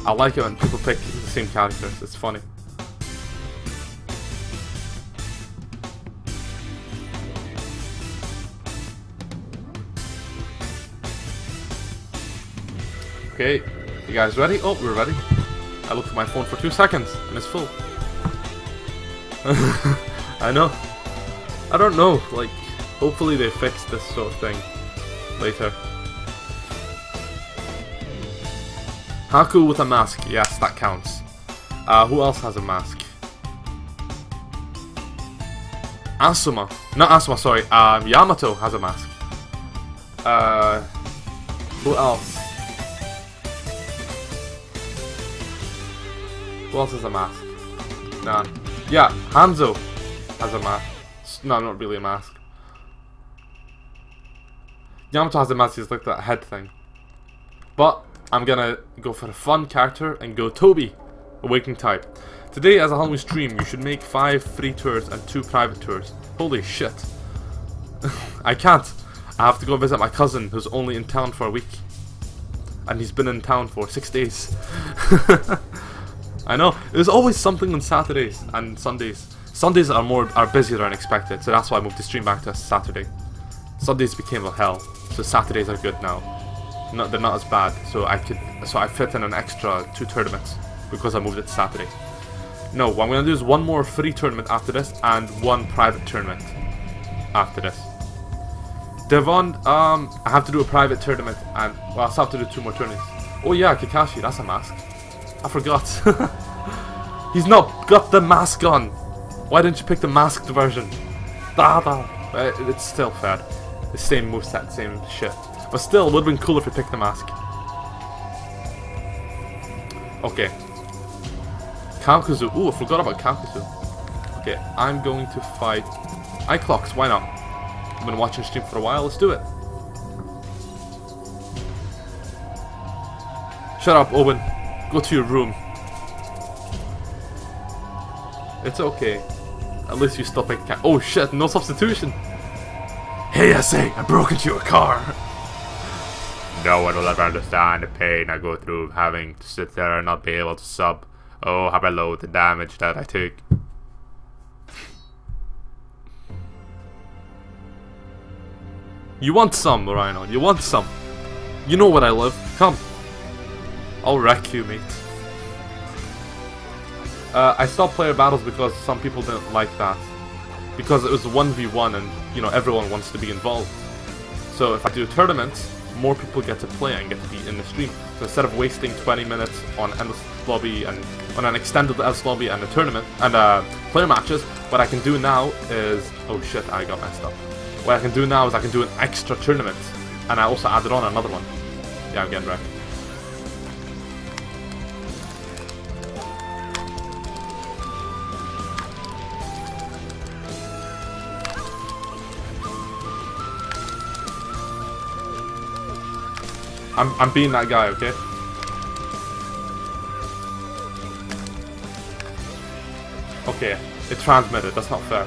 I like it when people pick the same characters, it's funny. Okay, you guys ready? Oh, we're ready. I looked at my phone for two seconds and it's full. I know. I don't know, like, hopefully they fix this sort of thing later. Haku with a mask, yes, that counts. Uh, who else has a mask? Asuma. Not Asuma, sorry. Um, Yamato has a mask. Uh, who else? Who else has a mask? Nah. Yeah, Hanzo has a mask. No, not really a mask. Yamato has a mask, he's like that head thing. But I'm gonna go for a fun character and go Tobi, Awakening type. Today as a Halloween stream, you should make 5 free tours and 2 private tours. Holy shit. I can't. I have to go visit my cousin who's only in town for a week. And he's been in town for 6 days. I know. There's always something on Saturdays and Sundays. Sundays are more are busier than expected, so that's why I moved the stream back to Saturday. Sundays became a hell, so Saturdays are good now not they're not as bad. So I could so I fit in an extra two tournaments because I moved it Saturday. No, what I'm gonna do is one more free tournament after this and one private tournament after this. Devon, um, I have to do a private tournament and well, I still have to do two more tournaments. Oh yeah, Kakashi, that's a mask. I forgot. He's not got the mask on. Why didn't you pick the masked version? Da da. Uh, it's still fair. The same moveset, same shit. But still, it would have been cool if we picked the mask. Okay. Kakuzu. Ooh, I forgot about Kakuzu. Okay, I'm going to fight iClocks. Why not? I've been watching stream for a while. Let's do it. Shut up, Owen. Go to your room. It's okay. At least you still pick cat. Oh shit, no substitution. Hey, I say, I broke into your car. No one will ever understand the pain I go through having to sit there and not be able to sub. Oh, how below the damage that I take. You want some, Rhino. You want some. You know what I love. Come. I'll wreck you, mate. Uh, I stopped player battles because some people didn't like that. Because it was 1v1 and, you know, everyone wants to be involved. So if I do tournaments, more people get to play and get to be in the stream. So instead of wasting 20 minutes on endless lobby and on an extended endless lobby and a tournament and uh, player matches, what I can do now is oh shit, I got messed up. What I can do now is I can do an extra tournament, and I also added on another one. Yeah, I'm getting wrecked. I'm, I'm being that guy, okay? Okay, it transmitted, that's not fair.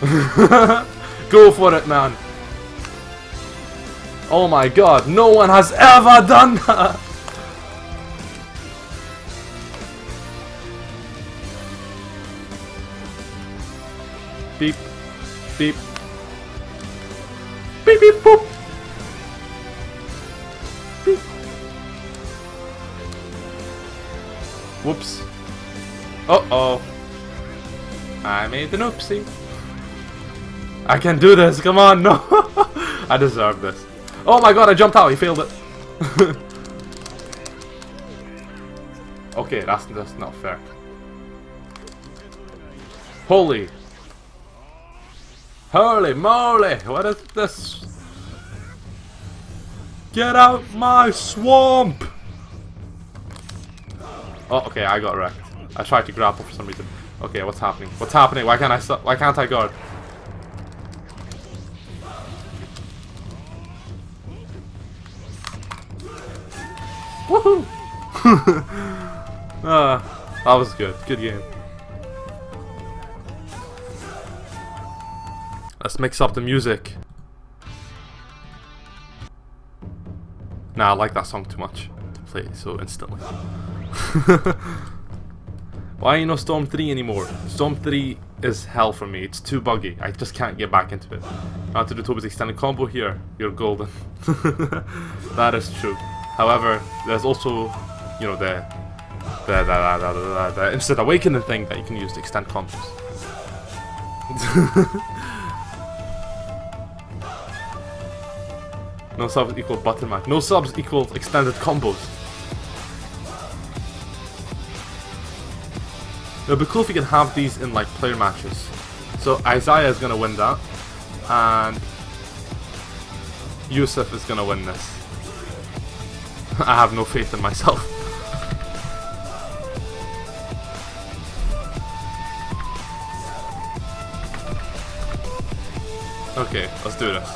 Go for it, man! Oh my god, no one has ever done that! Beep. Beep. Whoops. Uh-oh. I made an oopsie. I can do this, come on, no! I deserve this. Oh my god, I jumped out, he failed it. okay, that's, that's not fair. Holy. Holy moly, what is this? Get out my swamp! Oh, okay, I got wrecked. I tried to grapple for some reason. Okay, what's happening? What's happening? Why can't I? stop? Why can't I guard? Woohoo! uh, that was good. Good game. Let's mix up the music. Nah, I like that song too much to play so instantly. Why ain't no Storm 3 anymore? Storm 3 is hell for me. It's too buggy. I just can't get back into it. To do Tobi's extended combo here, you're golden. that is true. However, there's also, you know, the the, the, the, the, the instant awakening thing that you can use to extend combos. no subs equal button match. No subs equals extended combos. It would be cool if we could have these in like player matches. So Isaiah is gonna win that, and Yusuf is gonna win this. I have no faith in myself. okay, let's do this.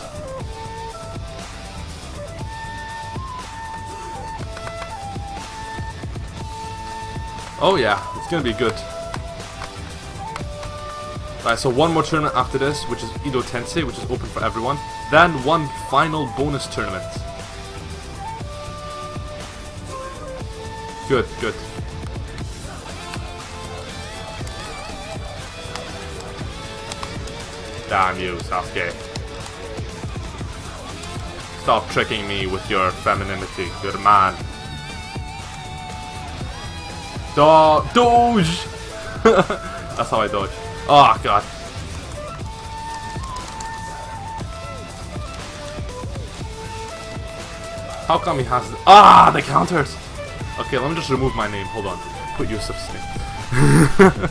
Oh yeah, it's gonna be good. Right, so one more tournament after this, which is Edo Tensei, which is open for everyone. Then one final bonus tournament. Good, good. Damn you, Sasuke. Stop tricking me with your femininity. A man. Do Doge! That's how I dodge. Oh, God. How come he has... Ah, the counters! Okay, let me just remove my name. Hold on. Put Yusuf's name.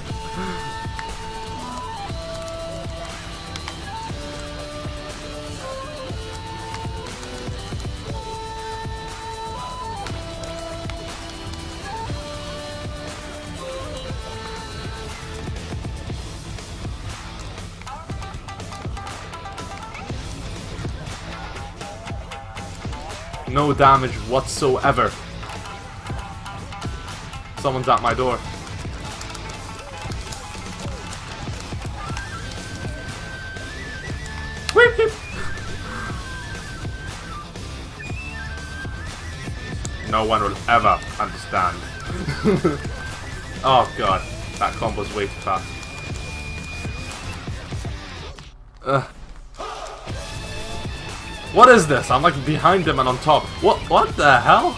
Damage whatsoever. Someone's at my door. No one will ever understand. oh god, that combo's way too fast. What is this? I'm like behind him and on top. What what the hell?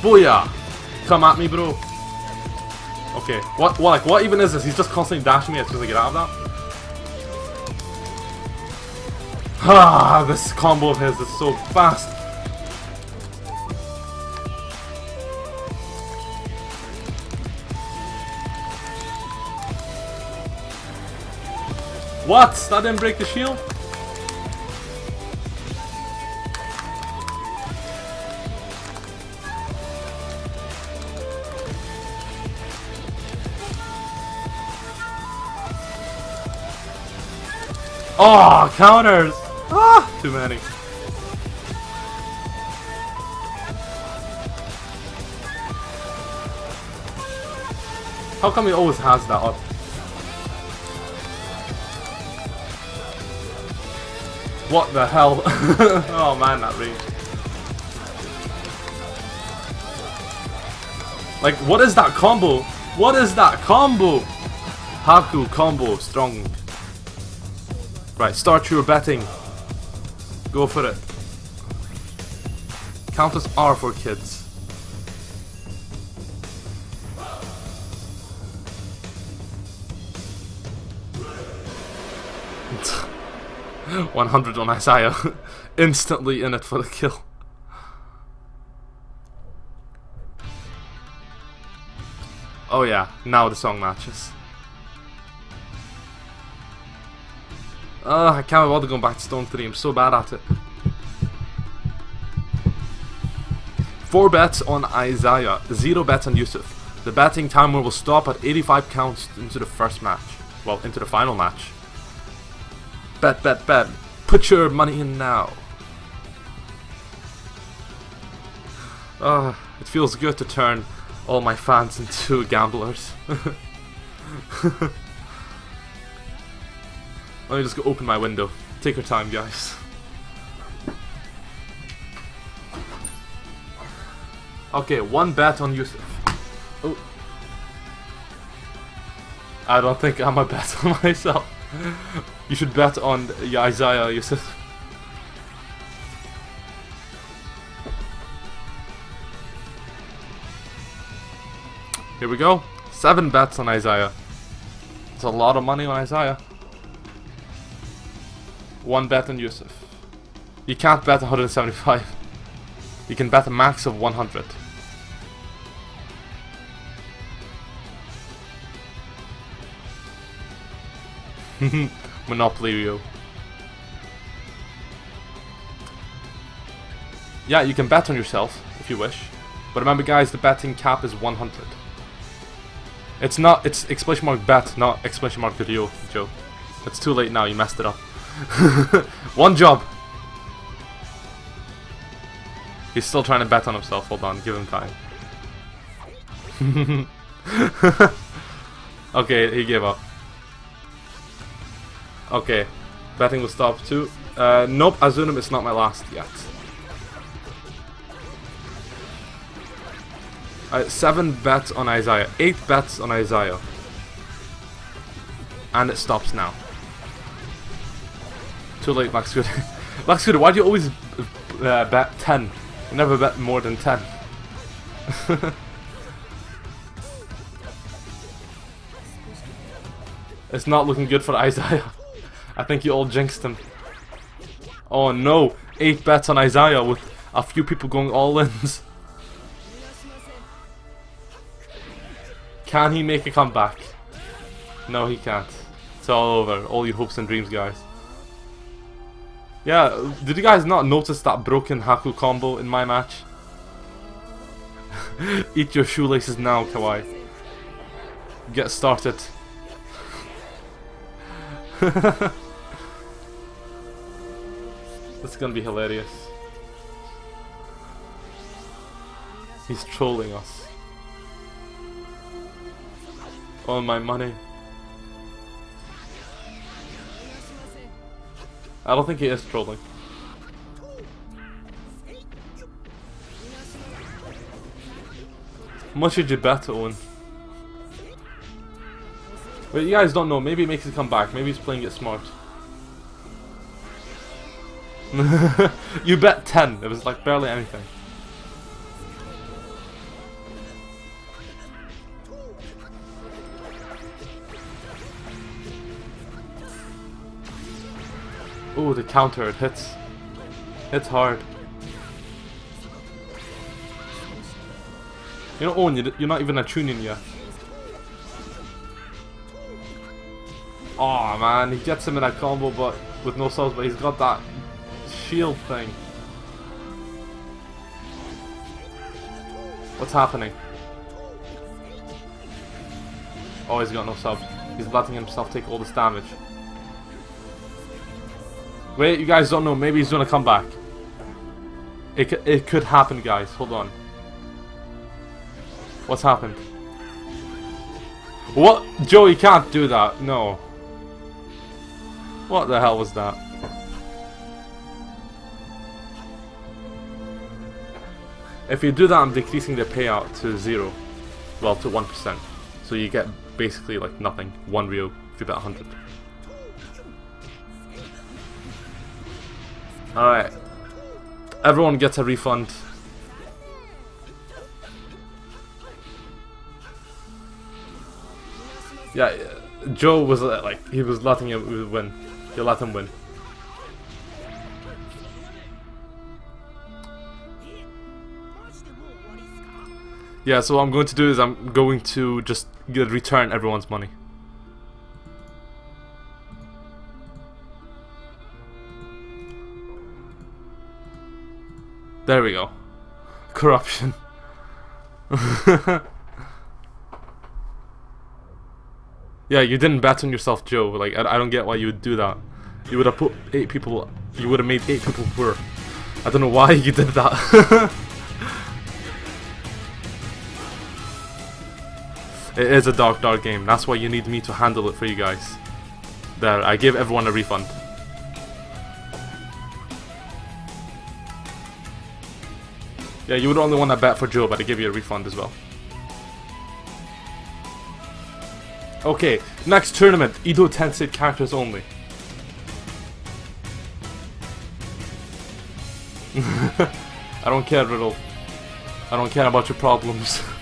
Booyah! Come at me, bro. Okay, what, what, like, what even is this? He's just constantly dashing me as soon as I get out of that? Ah, this combo of his is so fast. What? That didn't break the shield? Oh, counters! Ah, too many. How come he always has that up? What the hell? oh man, that range. Like, what is that combo? What is that combo? Haku combo, strong. Right, start your betting. Go for it. Countess R for kids. 100 on Isaiah. Instantly in it for the kill. Oh yeah, now the song matches. Oh, I can't bother going back to Storm 3, I'm so bad at it. 4 bets on Isaiah, 0 bets on Yusuf. The betting timer will stop at 85 counts into the first match. Well, into the final match. Bet, bet, bet. Put your money in now. Uh, it feels good to turn all my fans into gamblers. Let me just go open my window. Take your time, guys. Okay, one bet on Yusuf. Oh. I don't think I'm a bet on myself. You should bet on Isaiah Yusuf. Here we go. Seven bets on Isaiah. It's a lot of money on Isaiah. One bet on Yusuf. You can't bet 175. You can bet a max of 100. Monopoly Rio. Yeah, you can bet on yourself if you wish. But remember guys, the betting cap is 100. It's not, it's exclamation mark bet, not exclamation mark video, Joe. It's too late now, you messed it up. One job! He's still trying to bet on himself, hold on, give him time. okay, he gave up. Okay, betting will stop too. Uh, nope, Azunum is not my last yet. Uh, seven bets on Isaiah. Eight bets on Isaiah. And it stops now. Too late, Max Good. Max Good, why do you always uh, bet 10? You never bet more than 10. it's not looking good for Isaiah. I think you all jinxed him. Oh no, 8 bets on Isaiah with a few people going all-ins. Can he make a comeback? No, he can't. It's all over. All your hopes and dreams, guys. Yeah, did you guys not notice that broken Haku combo in my match? Eat your shoelaces now, Kawaii. Get started. That's gonna be hilarious. He's trolling us. All my money. I don't think he is trolling. How much did you bet, Owen? But you guys don't know, maybe he makes it come back, maybe he's playing it smart. you bet 10. It was like barely anything. Oh, the counter, it hits. It's hard. You're not on, you're not even a Chunin yet. Oh man, he gets him in a combo but with no souls, but he's got that shield thing. What's happening? Oh, he's got no subs. He's letting himself take all this damage. Wait, you guys don't know. Maybe he's gonna come back. It, it could happen, guys. Hold on. What's happened? What? Joe, you can't do that. No. What the hell was that? If you do that, I'm decreasing the payout to zero. Well, to 1%. So you get basically like nothing. One Ryo if you bet 100. Alright. Everyone gets a refund. Yeah, Joe was like, he was letting him win. He let him win. Yeah, so what I'm going to do is I'm going to just return everyone's money. There we go. Corruption. yeah, you didn't bet on yourself, Joe. Like, I, I don't get why you would do that. You would have put eight people... You would have made eight people poor. I don't know why you did that. It is a dark, dark game. That's why you need me to handle it for you guys. There, I give everyone a refund. Yeah, you the only one that bet for Joe, but I give you a refund as well. Okay, next tournament, Edo Tensei characters only. I don't care, Riddle. I don't care about your problems.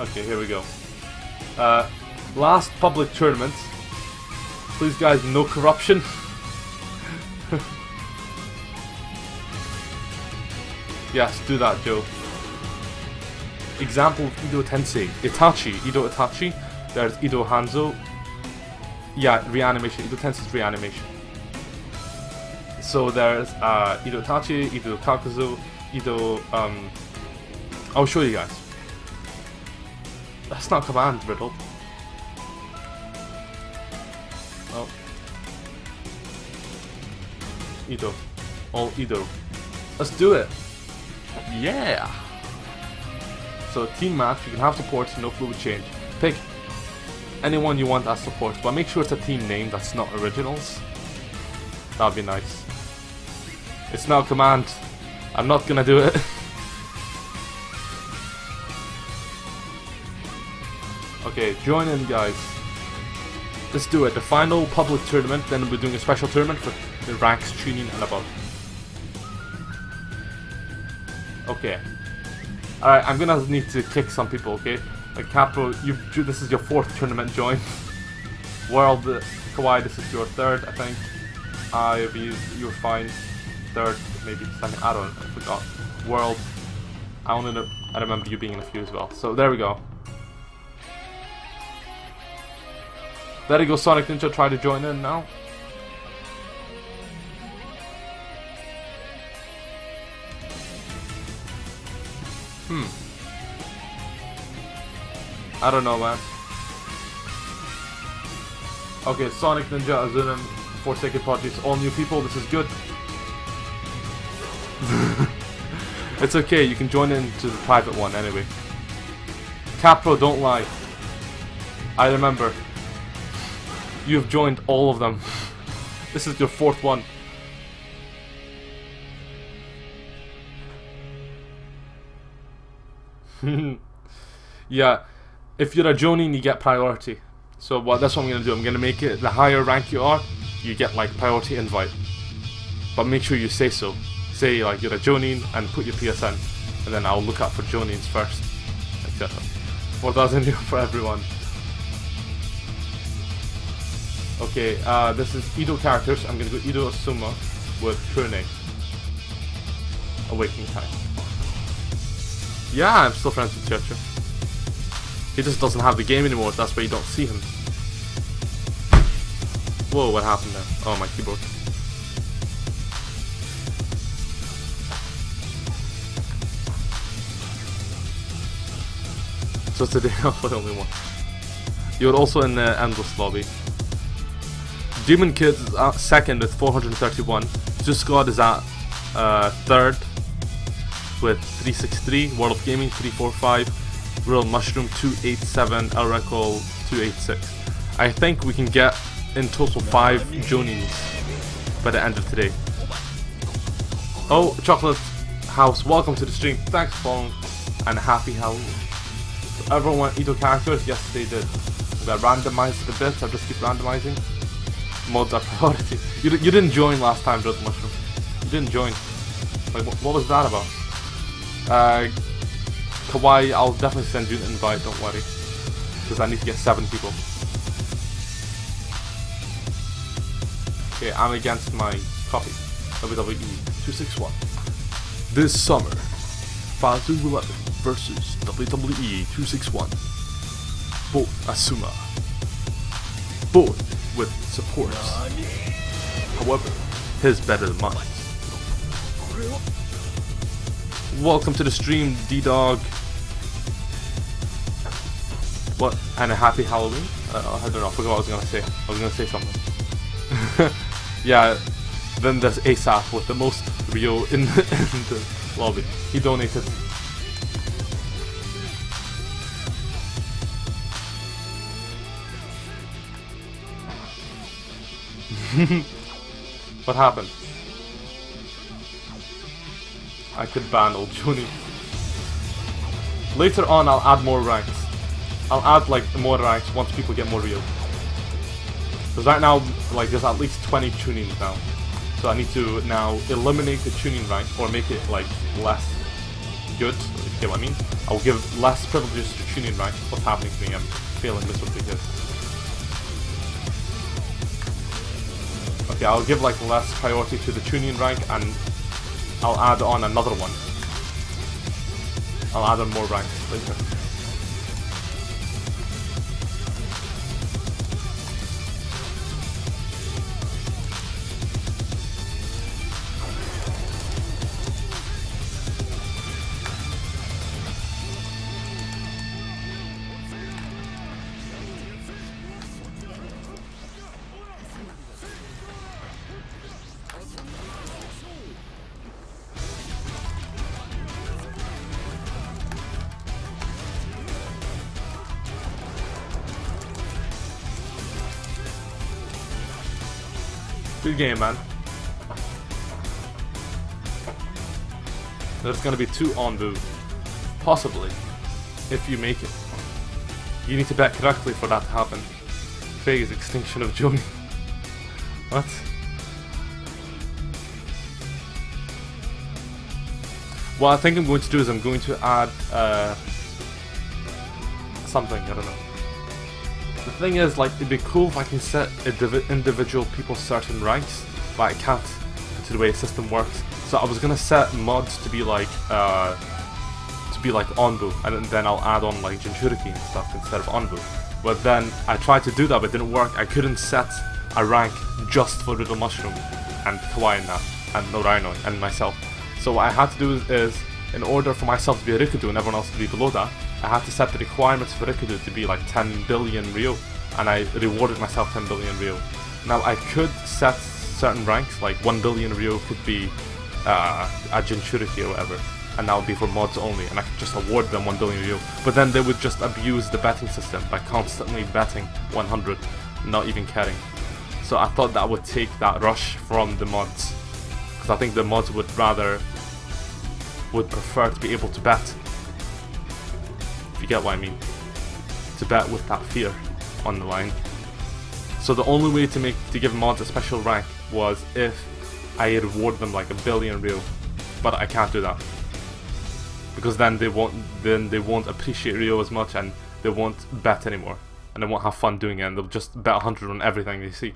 Okay, here we go. Uh, last public tournament. Please guys, no corruption. yes, do that, Joe. Example Edo Tensei. Itachi, Edo Itachi. There's Edo Hanzo. Yeah, reanimation. Edo Tensei's reanimation. So there's uh, Edo Itachi, Edo Kakuzu, Edo... Um, I'll show you guys. That's not command, Riddle. Oh. Edo. All Edo. Let's do it! Yeah! So team match, you can have supports, no fluid change. Pick anyone you want as support, but make sure it's a team name that's not originals. That'd be nice. It's now command. I'm not gonna do it. Okay, join in guys. Let's do it. The final public tournament, then we're doing a special tournament for the ranks Chunin and above. Okay. Alright, I'm gonna need to kick some people, okay? Like Capo, you this is your fourth tournament join. World, uh, Kawaii, this is your third, I think. Uh, you, you're fine. Third, maybe second, I don't know, I forgot. World, I wanted to, I remember you being in a few as well. So there we go. There you go, Sonic Ninja, try to join in now. Hmm. I don't know, man. Okay, Sonic Ninja, Azunim, Forsaken Parties, all new people, this is good. it's okay, you can join in to the private one anyway. Capro, don't lie. I remember. You have joined all of them. this is your fourth one. yeah, if you're a Jonin, you get priority. So what? That's what I'm gonna do. I'm gonna make it the higher rank you are, you get like priority invite. But make sure you say so. Say like you're a Jonin and put your PSN, and then I'll look out for Jonins first, etc. 4,000 euro for everyone. Okay, uh, this is Edo characters. I'm gonna go Edo Asuma with Trune. Awakening time. Yeah, I'm still friends with Checha. He just doesn't have the game anymore, that's why you don't see him. Whoa, what happened there? Oh, my keyboard. So today I was the only one. You're also in the endless lobby. Demon Kid is at second with 431. Just God is at uh, third with 363. World of Gaming 345. Real Mushroom 287. El Recall 286. I think we can get in total 5 Jonins by the end of today. Oh, Chocolate House, welcome to the stream. Thanks for following and happy Halloween. So everyone Edo characters? Yes, they did. I randomized the bits, I just keep randomizing. Mods are priority. You, you didn't join last time, Dread Mushroom. You didn't join. Like, what, what was that about? Uh, Kawaii, I'll definitely send you an invite, don't worry. Because I need to get seven people. Okay, I'm against my copy. WWE 261. This summer, Fazu 11 versus WWE 261. Both Asuma. Both with supports. However, his better than mine. Welcome to the stream, D-Dog. What? And a happy Halloween? Uh, I don't know, I forgot what I was gonna say. I was gonna say something. yeah, then there's ASAP with the most real in the, in the lobby. He donated. what happened? I could ban old Joni. Later on, I'll add more ranks. I'll add like more ranks once people get more real. Because right now, like there's at least 20 Chunins now. So I need to now eliminate the Chunin rank or make it like less good, if you get what I mean. I'll give less privileges to Chunin rank. What's happening to me? I'm failing miserably here. Okay, I'll give like less priority to the Chunin rank and I'll add on another one. I'll add on more ranks later. Game, man. There's gonna be two on Boo. Possibly. If you make it. You need to bet correctly for that to happen. Phase extinction of Joni. what? What I think I'm going to do is I'm going to add uh, something, I don't know. The thing is, like, it'd be cool if I can set individual people certain ranks, but I can't to the way the system works. So I was gonna set mods to be like, uh, to be like Anbu, and then I'll add on like Jinchuriki and stuff instead of Anbu. But then I tried to do that, but it didn't work. I couldn't set a rank just for Riddle Mushroom and Kawaii now, and no Rhino, and myself. So what I had to do is, is, in order for myself to be a Rikudo and everyone else to be below that, I had to set the requirements for Rikudo to be like 10 billion real, and I rewarded myself 10 billion real. Now I could set certain ranks, like 1 billion real could be uh, a Jinchuriki or whatever, and that would be for mods only, and I could just award them 1 billion real. But then they would just abuse the betting system by constantly betting 100, not even caring. So I thought that would take that rush from the mods, because I think the mods would rather, would prefer to be able to bet if you get what I mean. To bet with that fear on the line. So the only way to make to give mods a special rank was if I reward them like a billion real, but I can't do that because then they won't then they won't appreciate Ryo as much and they won't bet anymore. And they won't have fun doing it and they'll just bet 100 on everything they see.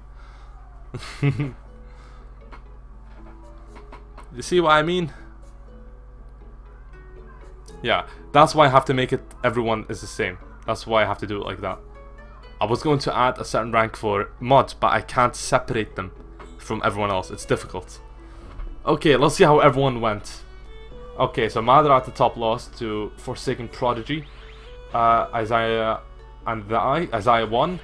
you see what I mean? Yeah, that's why I have to make it everyone is the same. That's why I have to do it like that. I was going to add a certain rank for mods, but I can't separate them from everyone else. It's difficult. Okay, let's see how everyone went. Okay, so Madara at the top lost to Forsaken Prodigy. Uh, Isaiah and the I. Isaiah won.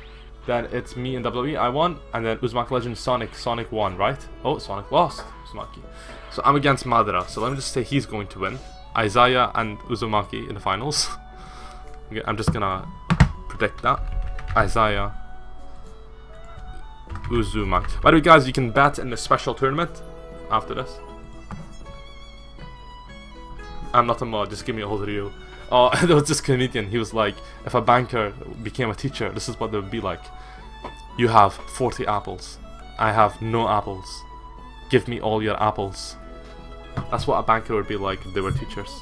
Then it's me and WWE. I won. And then Uzumaki Legend Sonic. Sonic won, right? Oh, Sonic lost. Uzumaki. So I'm against Madara. So let me just say he's going to win. Isaiah and Uzumaki in the finals. okay, I'm just gonna predict that. Isaiah. Uzumaki. By the way, guys, you can bet in the special tournament after this. I'm not a mod, just give me a whole video. Oh, there was this comedian, he was like, if a banker became a teacher, this is what they would be like. You have 40 apples. I have no apples. Give me all your apples. That's what a banker would be like if they were teachers.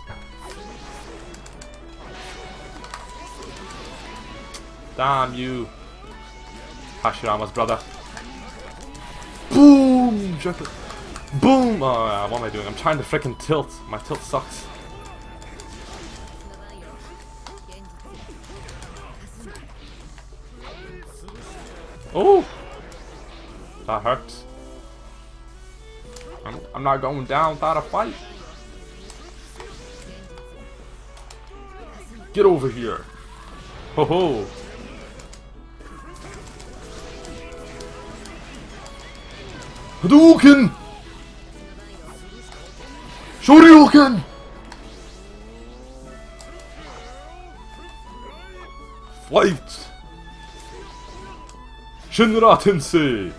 Damn you. Hashirama's brother. Boom! Boom! Oh, what am I doing? I'm trying to freaking tilt. My tilt sucks. Oh! That hurts. I'm, I'm not going down without a fight. Get over here. Ho ho. Hadouken! Shoryuken! Fight! Shinra Tensei!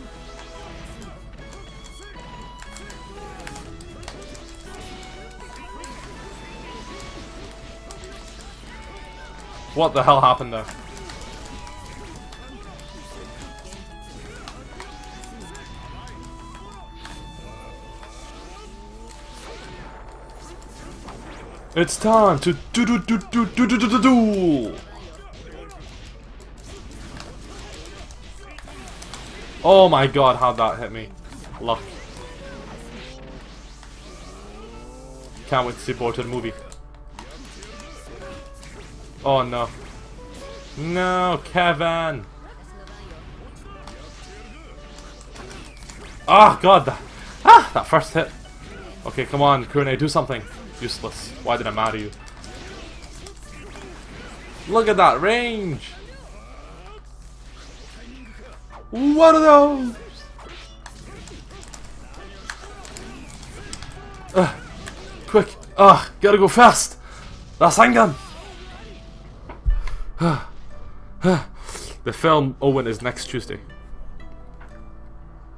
What the hell happened there? It's time to do do do do do do do do do. Oh my god, how that hit me. Luck. Can't wait to see the movie. Oh no. No, Kevin! Ah, oh, god! That, ah, that first hit. Okay, come on, Kurone, do something. Useless. Why did I matter you? Look at that range! What are those? Uh, quick! Ah, gotta go fast! That's Rasengan! The film Owen is next Tuesday.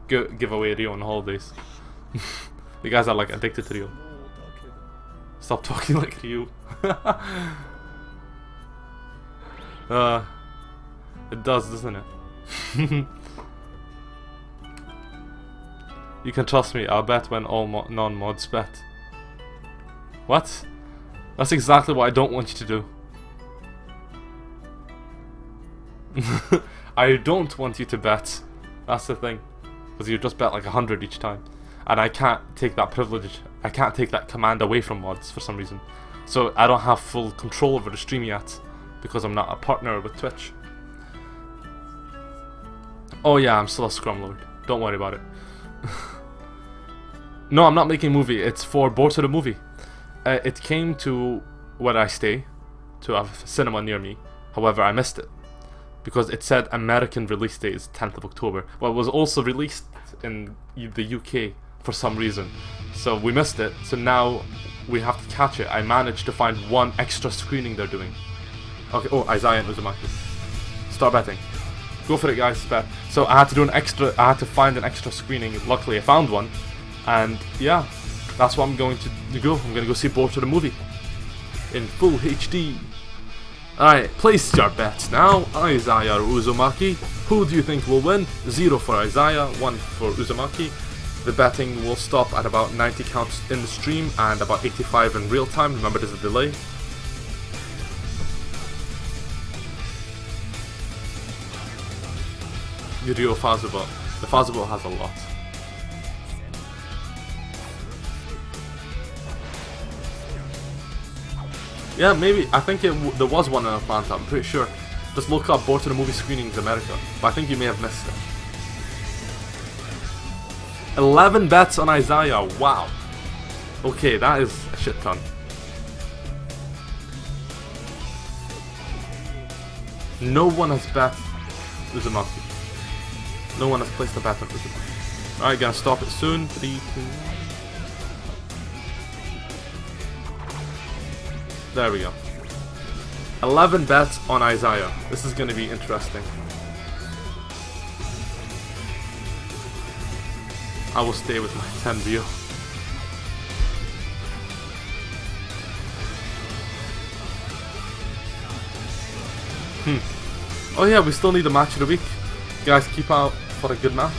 Give away Ryo on holidays. the guys are like addicted to Ryo. Stop talking like Ryu. uh, it does, doesn't it? you can trust me, I'll bet when all mo non-mods bet. What? That's exactly what I don't want you to do. I don't want you to bet. That's the thing. Because you just bet like a hundred each time. And I can't take that privilege. I can't take that command away from mods for some reason. So I don't have full control over the stream yet. Because I'm not a partner with Twitch. Oh yeah, I'm still a Scrum Lord. Don't worry about it. no, I'm not making a movie. It's for Boruto the Movie. Uh, it came to where I stay. To a cinema near me. However, I missed it because it said American release date is 10th of October. Well, it was also released in the UK for some reason. So we missed it, so now we have to catch it. I managed to find one extra screening they're doing. Okay, oh, Isaiah and Uzumaki. Start betting. Go for it, guys, bet. So I had to do an extra, I had to find an extra screening. Luckily, I found one. And yeah, that's what I'm going to go. I'm going to go see Boruto the movie in full HD. Alright, place your bets now. Isaiah or Uzumaki. Who do you think will win? Zero for Isaiah, one for Uzumaki. The betting will stop at about 90 counts in the stream and about 85 in real time. Remember there's a delay. Yurio Fazubo. The Fazubo has a lot. Yeah, maybe. I think it there was one in Atlanta. I'm pretty sure. Just look up the Movie Screenings America. But I think you may have missed it. 11 bets on Isaiah. Wow. Okay, that is a shit ton. No one has bet Uzumaki. No one has placed a bet on Uzumaki. Alright, gonna stop it soon. Three, two, There we go. 11 bets on Isaiah. This is going to be interesting. I will stay with my 10 view. Hmm. Oh yeah, we still need a match of the week. Guys, keep out for a good match.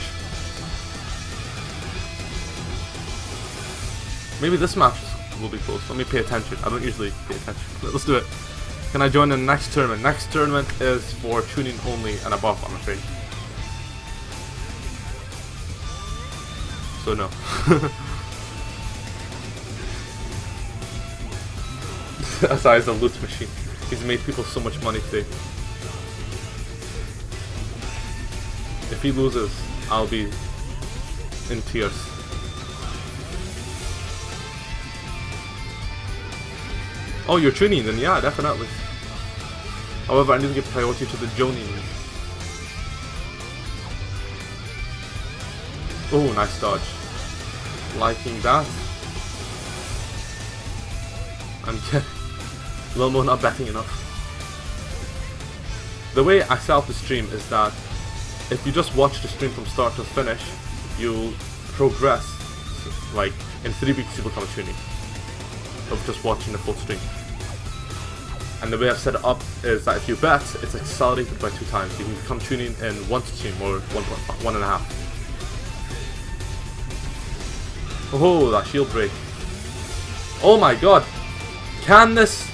Maybe this match will be close. Let me pay attention. I don't usually pay attention. Let's do it. Can I join the next tournament? Next tournament is for Chunin only and above, I'm afraid. So no. Asai is a loot machine. He's made people so much money today. If he loses, I'll be in tears. Oh, you're Chunin then? Yeah, definitely. However, I need to give priority to the Jonin. Oh, nice dodge. Liking that. I'm. Lilmo not betting enough. The way I set up the stream is that if you just watch the stream from start to finish, you'll progress. Like, in three weeks you become a Chunin. Of just watching the full stream. And the way I've set it up is that if you bet, it's accelerated by two times. You can come Chunin in one to team or one, one and a half. Oh, that shield break. Oh my god. Can this...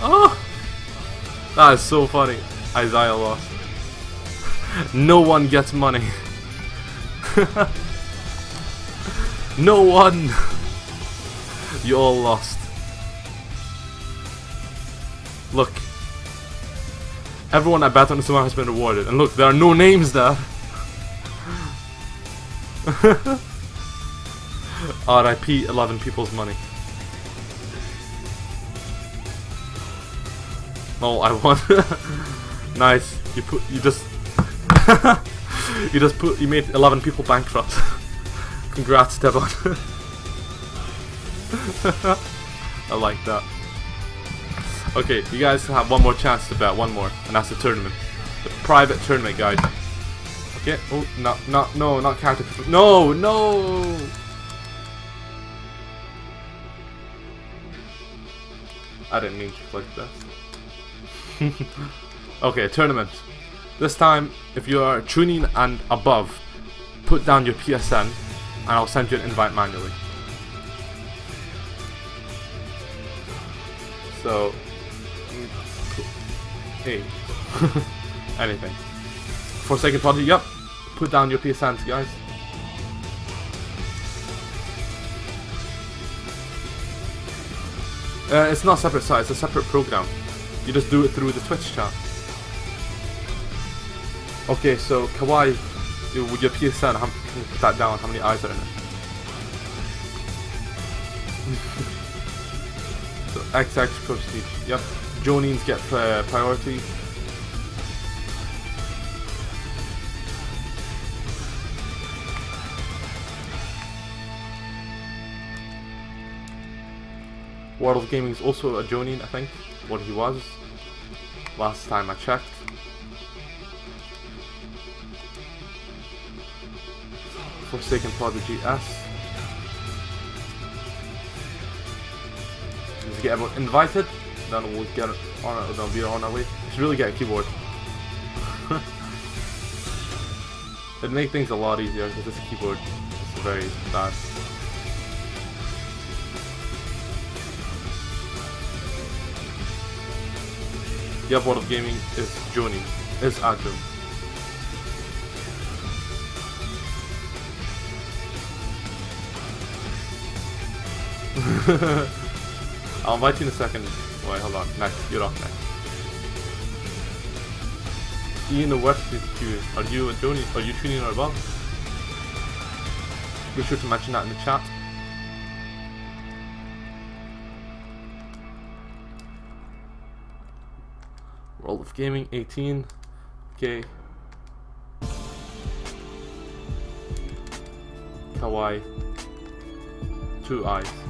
Oh! That is so funny. Isaiah lost. no one gets money. no one! you all lost. Look. Everyone at Baton Sumar has been rewarded. And look, there are no names there. RIP 11 people's money. Oh, I won. nice. You put you just you just put you made 11 people bankrupt. Congrats, Devon. I like that. Okay, you guys have one more chance to bet, one more, and that's the tournament. The private tournament, guys. Okay, oh, no, no, no, not character. No, no! I didn't mean to click that. okay, tournament. This time, if you are Chunin and above, put down your PSN, and I'll send you an invite manually. So, Hey. Anything. Forsaken Prodigy, yep. Put down your PSNs, guys. Uh, it's not a separate site, it's a separate program. You just do it through the Twitch chat. Okay, so Kawaii, with your PSN, how, can you put that down? How many eyes are in it? XX Prestige, yep. Jonines get uh, priority. World of Gaming is also a Jonin, I think. What he was. Last time I checked. Forsaken Prodigy S. just get everyone invited, then we'll get on then we're on our way. I should really get a keyboard. It'd make things a lot easier because this keyboard is very bad. The art of gaming is Joni, is Adam. I'll invite you in a second. Wait, hold on. Next, you're off next. Ian, what did you? Are you a Joni? Are you Chunin or above? Be sure to mention that in the chat. World of Gaming 18. Okay. Kawaii. Two eyes.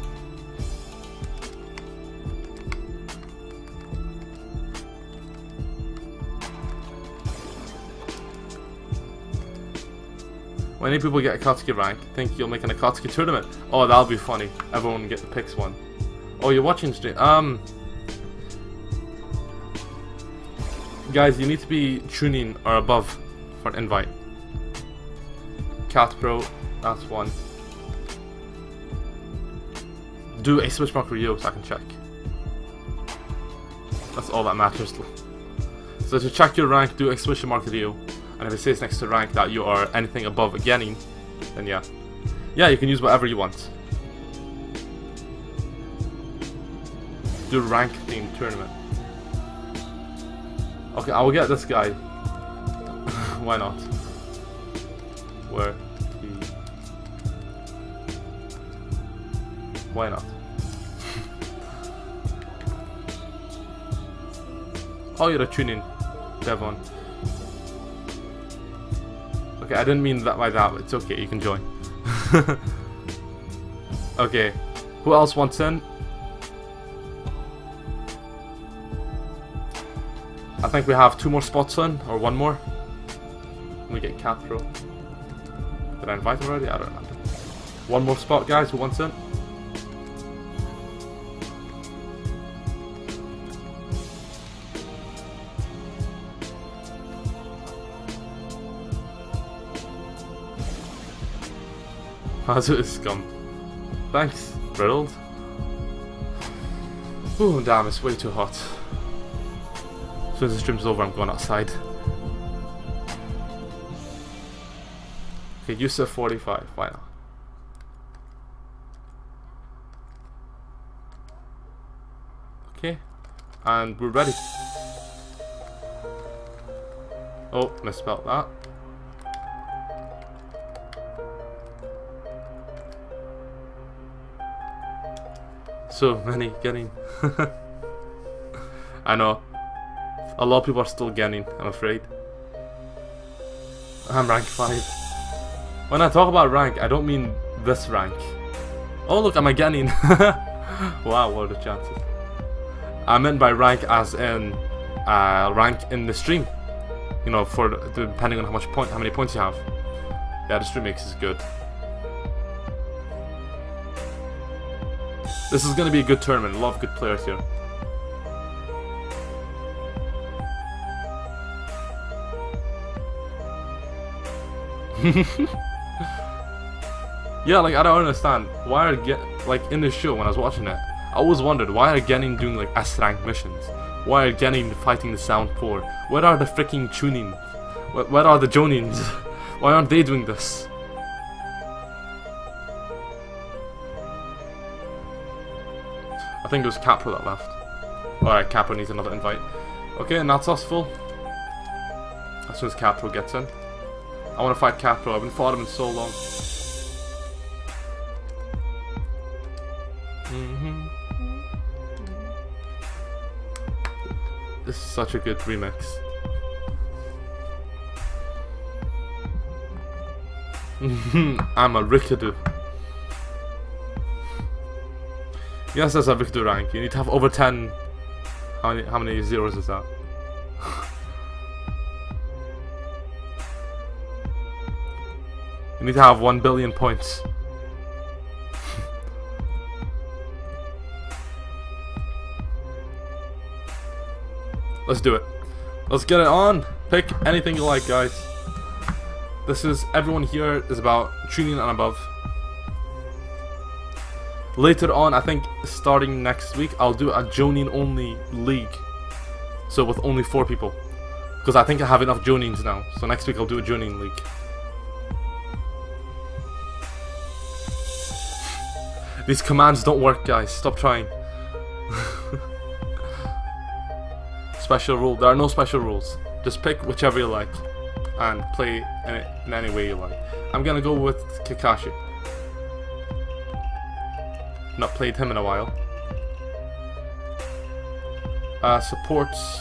When any people get a Akatsuki rank, think you'll make an Akatsuki tournament. Oh, that'll be funny. Everyone get the picks one. Oh, you're watching stream. Um, guys, you need to be Chunin or above for an invite. Cat Pro, that's one. Do a switch mark Ryo so I can check. That's all that matters. So to check your rank, do exclamation mark Ryo. And if it says next to rank that you are anything above a Genin, then yeah. Yeah, you can use whatever you want. Do rank themed tournament. Okay, I will get this guy. Why not? Where he... Why not? oh, you're a Chunin, Devon. Okay, I didn't mean that by that, but it's okay, you can join. okay, who else wants in? I think we have two more spots in, or one more. Me get Capro. Did I invite him already? I don't know. One more spot, guys, who wants in? Hazard scum. Thanks, Riddled. Oh damn, it's way too hot. As soon as the stream's over, I'm going outside. Okay, Yusuf 45, why not? Okay, and we're ready. Oh, misspelled that. So many getting. I know. A lot of people are still getting, I'm afraid. I'm rank 5. When I talk about rank, I don't mean this rank. Oh look, I'm I getting? wow, what are the chances? I meant by rank as in uh, rank in the stream. You know, for depending on how much point, how many points you have. Yeah, the stream mix is good. This is to be a good tournament. A lot of good players here. yeah, like I don't understand why are get like in the show when I was watching it. I always wondered why are Genin doing like S rank missions? Why are Genin fighting the Sound Four? Where are the freaking Chunin? Where, where are the Jonins? why aren't they doing this? I think it was Capra that left. Alright, Capra needs another invite. Okay, and that's us full. As soon as Capra gets in. I want to fight Capra. I haven't fought him in so long. Mm -hmm. This is such a good remix. I'm a Rikudo. Yes, that's a victory rank. You need to have over 10. How many, how many zeros is that? you need to have 1 billion points. Let's do it. Let's get it on. Pick anything you like, guys. This is, everyone here is about Chunin and above. Later on, I think starting next week, I'll do a Jonin only league. So with only four people. Because I think I have enough Jonins now. So next week I'll do a Jonin league. These commands don't work, guys. Stop trying. special rule. There are no special rules. Just pick whichever you like and play in, in any way you like. I'm gonna go with Kakashi. Not played him in a while. Uh, supports.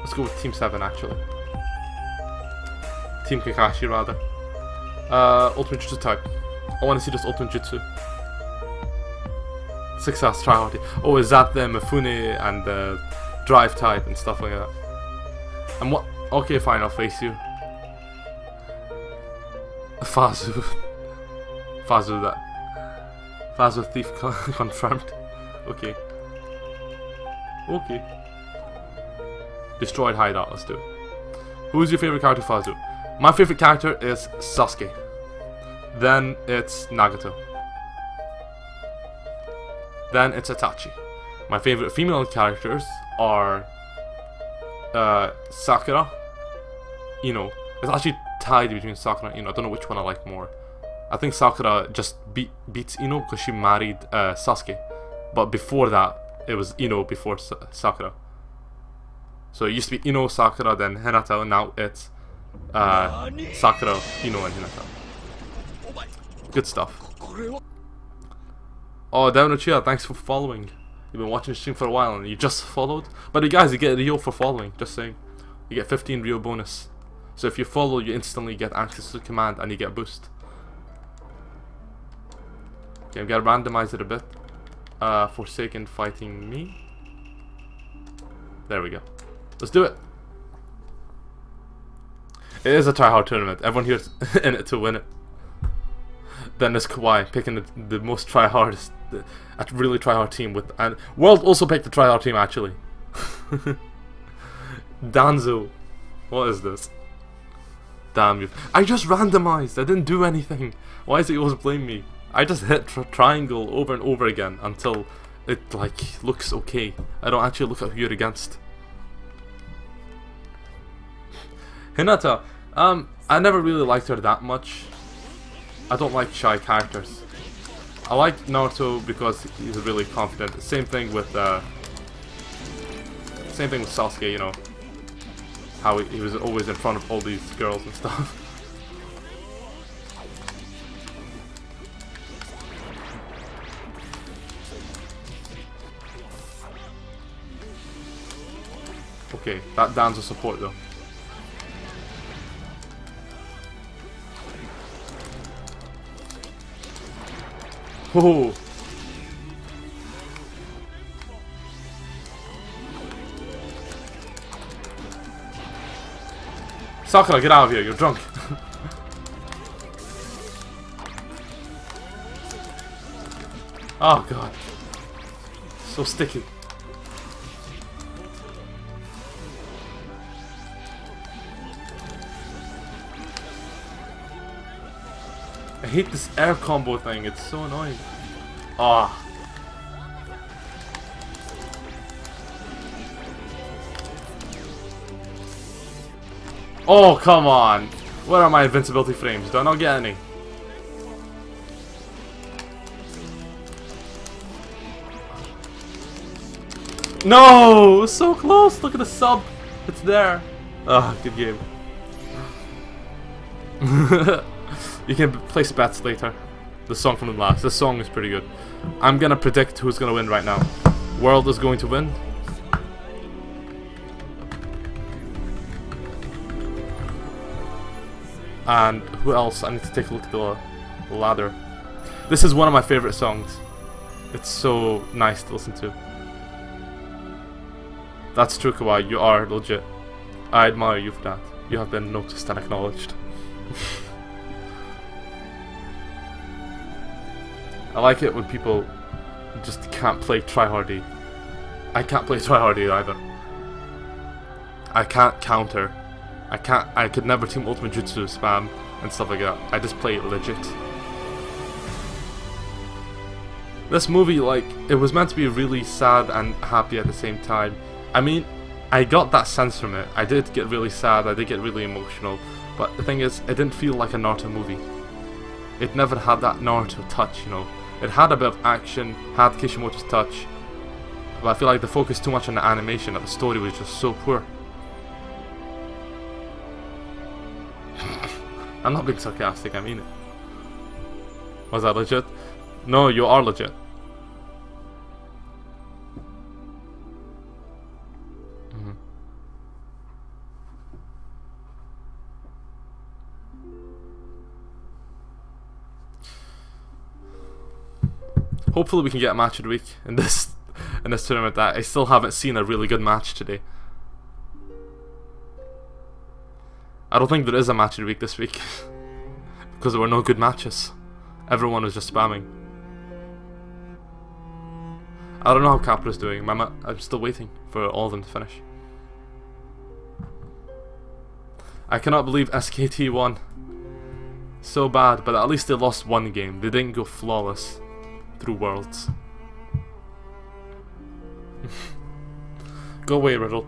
Let's go with Team 7 actually. Team Kakashi rather. Uh, Ultimate Jutsu type. I want to see this Ultimate Jutsu. Success tryhardy. Oh, is that the Mifune and the Drive type and stuff like that? And what? Okay, fine, I'll face you. Fazu. Fazu that. Fazu thief confirmed. Okay. Okay. Destroyed hideout, let's do it. Who's your favorite character, Fazu? My favorite character is Sasuke. Then it's Nagato. Then it's Itachi. My favorite female characters are uh, Sakura, Ino. It's actually tied between Sakura and Ino. I don't know which one I like more. I think Sakura just beat beats Ino because she married uh, Sasuke. But before that, it was Ino before Sa Sakura. So it used to be Ino, Sakura, then Hinata, and now it's uh, Sakura, Ino, and Hinata. Good stuff. Oh, Devin Chia, thanks for following. You've been watching the stream for a while and you just followed. But you guys, you get Ryo for following, just saying. You get 15 Ryo bonus. So if you follow, you instantly get access to the command and you get a boost. Okay, I'm gonna randomize it a bit. Uh, Forsaken fighting me. There we go. Let's do it. It is a try-hard tournament. Everyone here's in it to win it. Then there's Kawaii picking the, the most try-hardest, a really try-hard team with, and World also picked the try-hard team actually. Danzo, what is this? Damn you! I just randomized. I didn't do anything. Why is it always blame me? I just hit tri triangle over and over again until it like looks okay. I don't actually look at who you're against. Hinata, um, I never really liked her that much. I don't like shy characters. I like Naruto because he's really confident. Same thing with, uh, same thing with Sasuke, you know. How he, he was always in front of all these girls and stuff. okay, that Danzo support though. Oh. Sakura, get out of here, you're drunk. oh god. So sticky. I hate this air combo thing, it's so annoying. Ah. Oh. come on. Where are my invincibility frames? Do I not get any? No! So close! Look at the sub! It's there! Ah, oh, good game. You can place bets later. The song from the last. The song is pretty good. I'm gonna predict who's gonna win right now. World is going to win. And who else? I need to take a look at the ladder. This is one of my favorite songs. It's so nice to listen to. That's true, Kawaii. You are legit. I admire you for that. You have been noticed and acknowledged. I like it when people just can't play tryhardy. I can't play tryhardy either. I can't counter. I can't. I could never team ultimate jutsu spam and stuff like that. I just play it legit. This movie, like, it was meant to be really sad and happy at the same time. I mean, I got that sense from it. I did get really sad, I did get really emotional, but the thing is, it didn't feel like a Naruto movie. it never had that Naruto touch, you know. It had a bit of action, had Kishimoto's touch, but I feel like they focused too much on the animation that the story was just so poor. I'm not being sarcastic, I mean it. Was that legit? No, you are legit. Hopefully we can get a match of the week in this in this tournament. That I still haven't seen a really good match today. I don't think there is a match of the week this week because there were no good matches. Everyone was just spamming. I don't know how Capro's doing. I'm still waiting for all of them to finish. I cannot believe SKT won. So bad, but at least they lost one game. They didn't go flawless through worlds. go away, Riddle.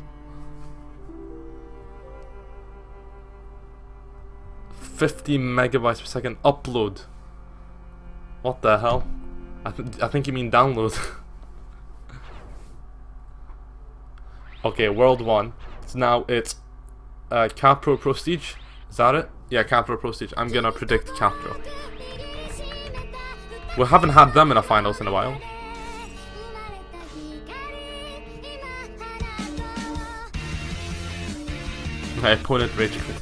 50 megabytes per second upload. What the hell? I, th I think you mean download. okay, World 1. So now it's uh, Capro Prestige. Is that it? Yeah, Capro Prestige. I'm gonna predict Capro. We haven't had them in a finals in a while. My opponent rage quit.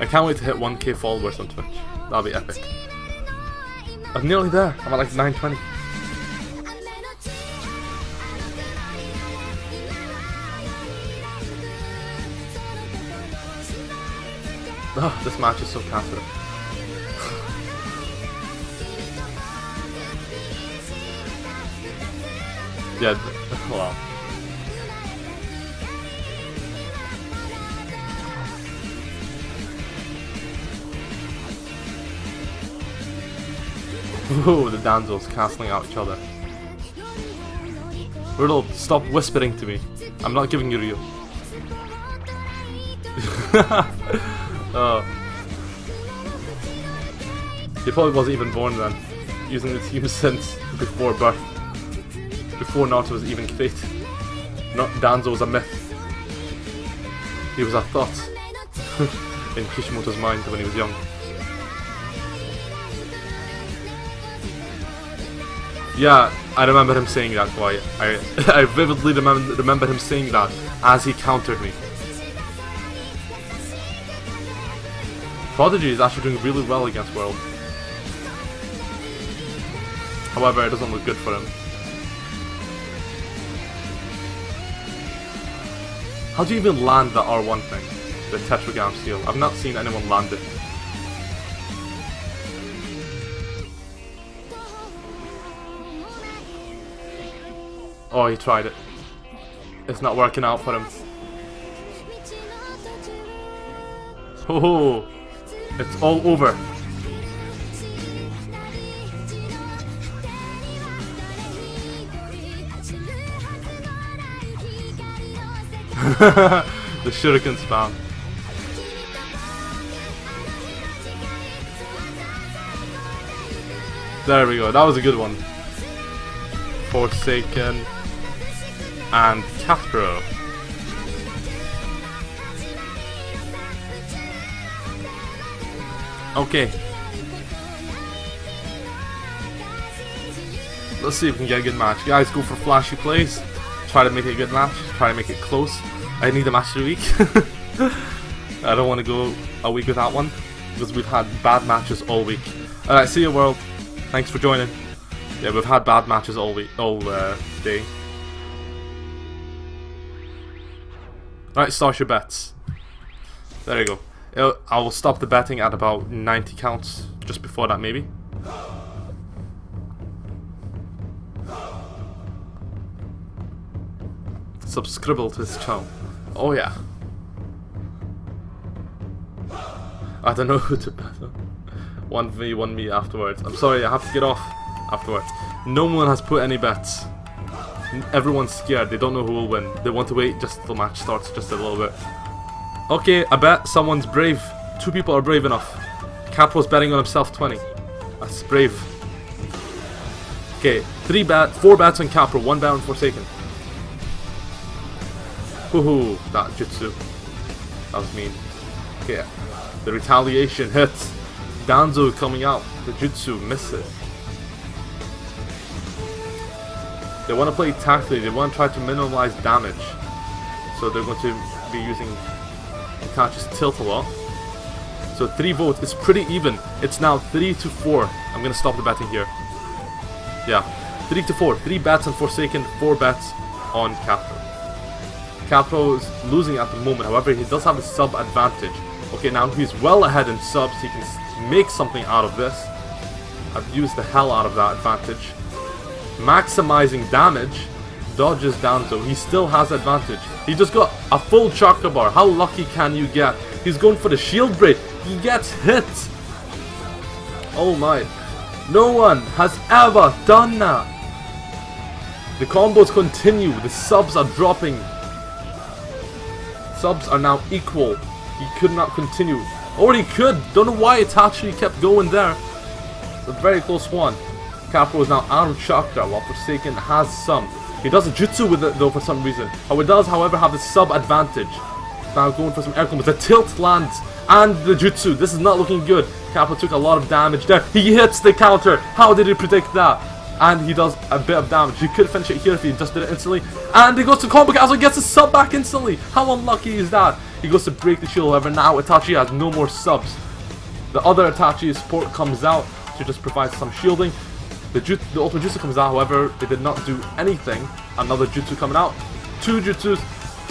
I can't wait to hit 1k followers on Twitch. That'll be epic. I'm nearly there. I'm at like 920. Oh, ah, this match is so confident. yeah, wow. Ooh, the Danzos cancelling out each other. Riddle, stop whispering to me. I'm not giving you Ryu. uh, he probably wasn't even born then. Using the team since before birth. Before Naruto was even created. Not Danzo was a myth. He was a thought in Kishimoto's mind when he was young. Yeah, I remember him saying that, Why? I, I vividly remember, remember him saying that as he countered me. Prodigy is actually doing really well against World. However, it doesn't look good for him. How do you even land the R1 thing? The Tetragram Seal? I've not seen anyone land it. Oh, he tried it. It's not working out for him. Oh, it's all over. the shuriken spam. There we go, that was a good one. Forsaken and Castro. Okay. Let's see if we can get a good match. Guys, go for flashy plays. Try to make it a good match. Try to make it close. I need a match of the week. I don't want to go a week without one because we've had bad matches all week. Alright, see you world. Thanks for joining. Yeah, we've had bad matches all week, all uh, day. Right, start your bets. There you go. I will stop the betting at about 90 counts, just before that maybe. Subscribe to this channel. Oh yeah. I don't know who to bet on. 1v, 1me afterwards. I'm sorry, I have to get off afterwards. No one has put any bets. Everyone's scared. They don't know who will win. They want to wait just till the match starts just a little bit. Okay, I bet someone's brave. Two people are brave enough. Capro's betting on himself 20. That's brave. Okay, three bat, four bats on Capro, one bat on Forsaken. Woohoo, that jutsu. That was mean. Okay, the retaliation hits. Danzo coming out. The jutsu misses. They want to play tactically. They want to try to minimize damage. So they're going to be using Itachi's tilt a lot. So three votes. It's pretty even. It's now three to four. I'm gonna stop the betting here. Yeah, three to four. Three bets on Forsaken. Four bets on Capro. Capro is losing at the moment. However, he does have a sub advantage. Okay, now he's well ahead in subs. He can make something out of this. I've used the hell out of that advantage. Maximizing damage. Dodges down so he still has advantage. He just got a full chakra bar. How lucky can you get? He's going for the shield break. He gets hit. Oh my. No one has ever done that. The combos continue. The subs are dropping. Subs are now equal. He could not continue. Or he could. Don't know why actually kept going there. A very close one. Capro is now out of chakra while Forsaken has some. He does a jutsu with it though for some reason. How it does, however, have the sub advantage. Now going for some air combos. The tilt lands and the jutsu. This is not looking good. Kappa took a lot of damage there. He hits the counter. How did he predict that? And he does a bit of damage. He could finish it here if he just did it instantly. And he goes to combo castle gets a sub back instantly. How unlucky is that? He goes to break the shield. However, now Itachi has no more subs. The other Itachi support comes out to just provide some shielding. The, the ultimate jutsu comes out, however, it did not do anything. Another jutsu coming out. Two jutsus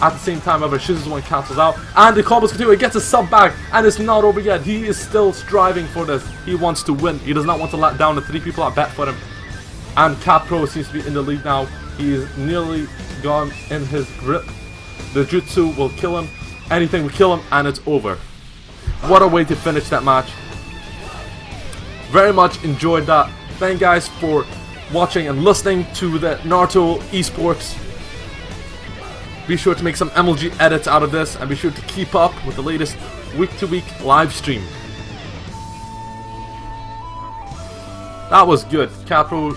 at the same time, however, Shizu's one cancels out. And the combos continue. He gets a sub back. And it's not over yet. He is still striving for this. He wants to win. He does not want to let down the three people that bet for him. And Capro seems to be in the lead now. He is nearly gone in his grip. The jutsu will kill him. Anything will kill him. And it's over. What a way to finish that match. Very much enjoyed that. Thank guys for watching and listening to the Naruto esports. Be sure to make some MLG edits out of this and be sure to keep up with the latest week to week live stream. That was good. Capro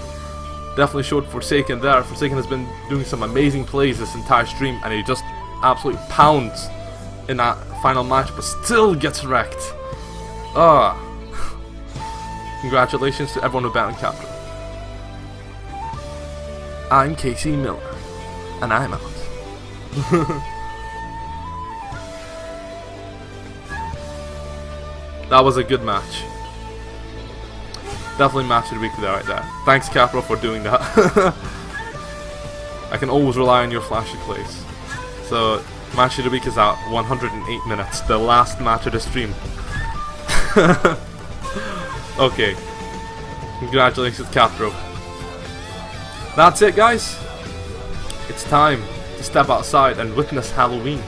definitely showed Forsaken there. Forsaken has been doing some amazing plays this entire stream and he just absolutely pounds in that final match but still gets wrecked. Ah. Congratulations to everyone who on Capro. I'm Casey Miller, and I'm out. that was a good match. Definitely match of the week there, right there. Thanks Capro for doing that. I can always rely on your flashy plays. So, match of the week is at 108 minutes, the last match of the stream. okay. Congratulations Capro. That's it guys. It's time to step outside and witness Halloween.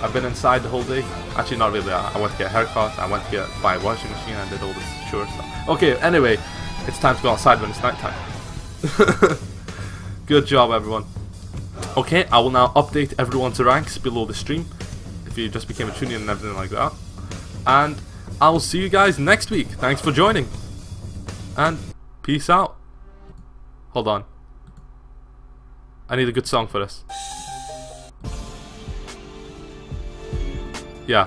I've been inside the whole day. Actually, not really. I went to get a haircut. I went to get buy a washing machine and did all this chore stuff. Okay, anyway, it's time to go outside when it's nighttime. Good job, everyone. Okay, I will now update everyone's ranks below the stream. If you just became a Chunin and everything like that. And I will see you guys next week. Thanks for joining. And peace out. Hold on. I need a good song for this. Yeah,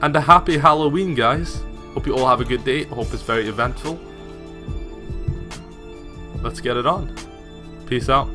and a happy Halloween, guys. Hope you all have a good day. Hope it's very eventful. Let's get it on. Peace out.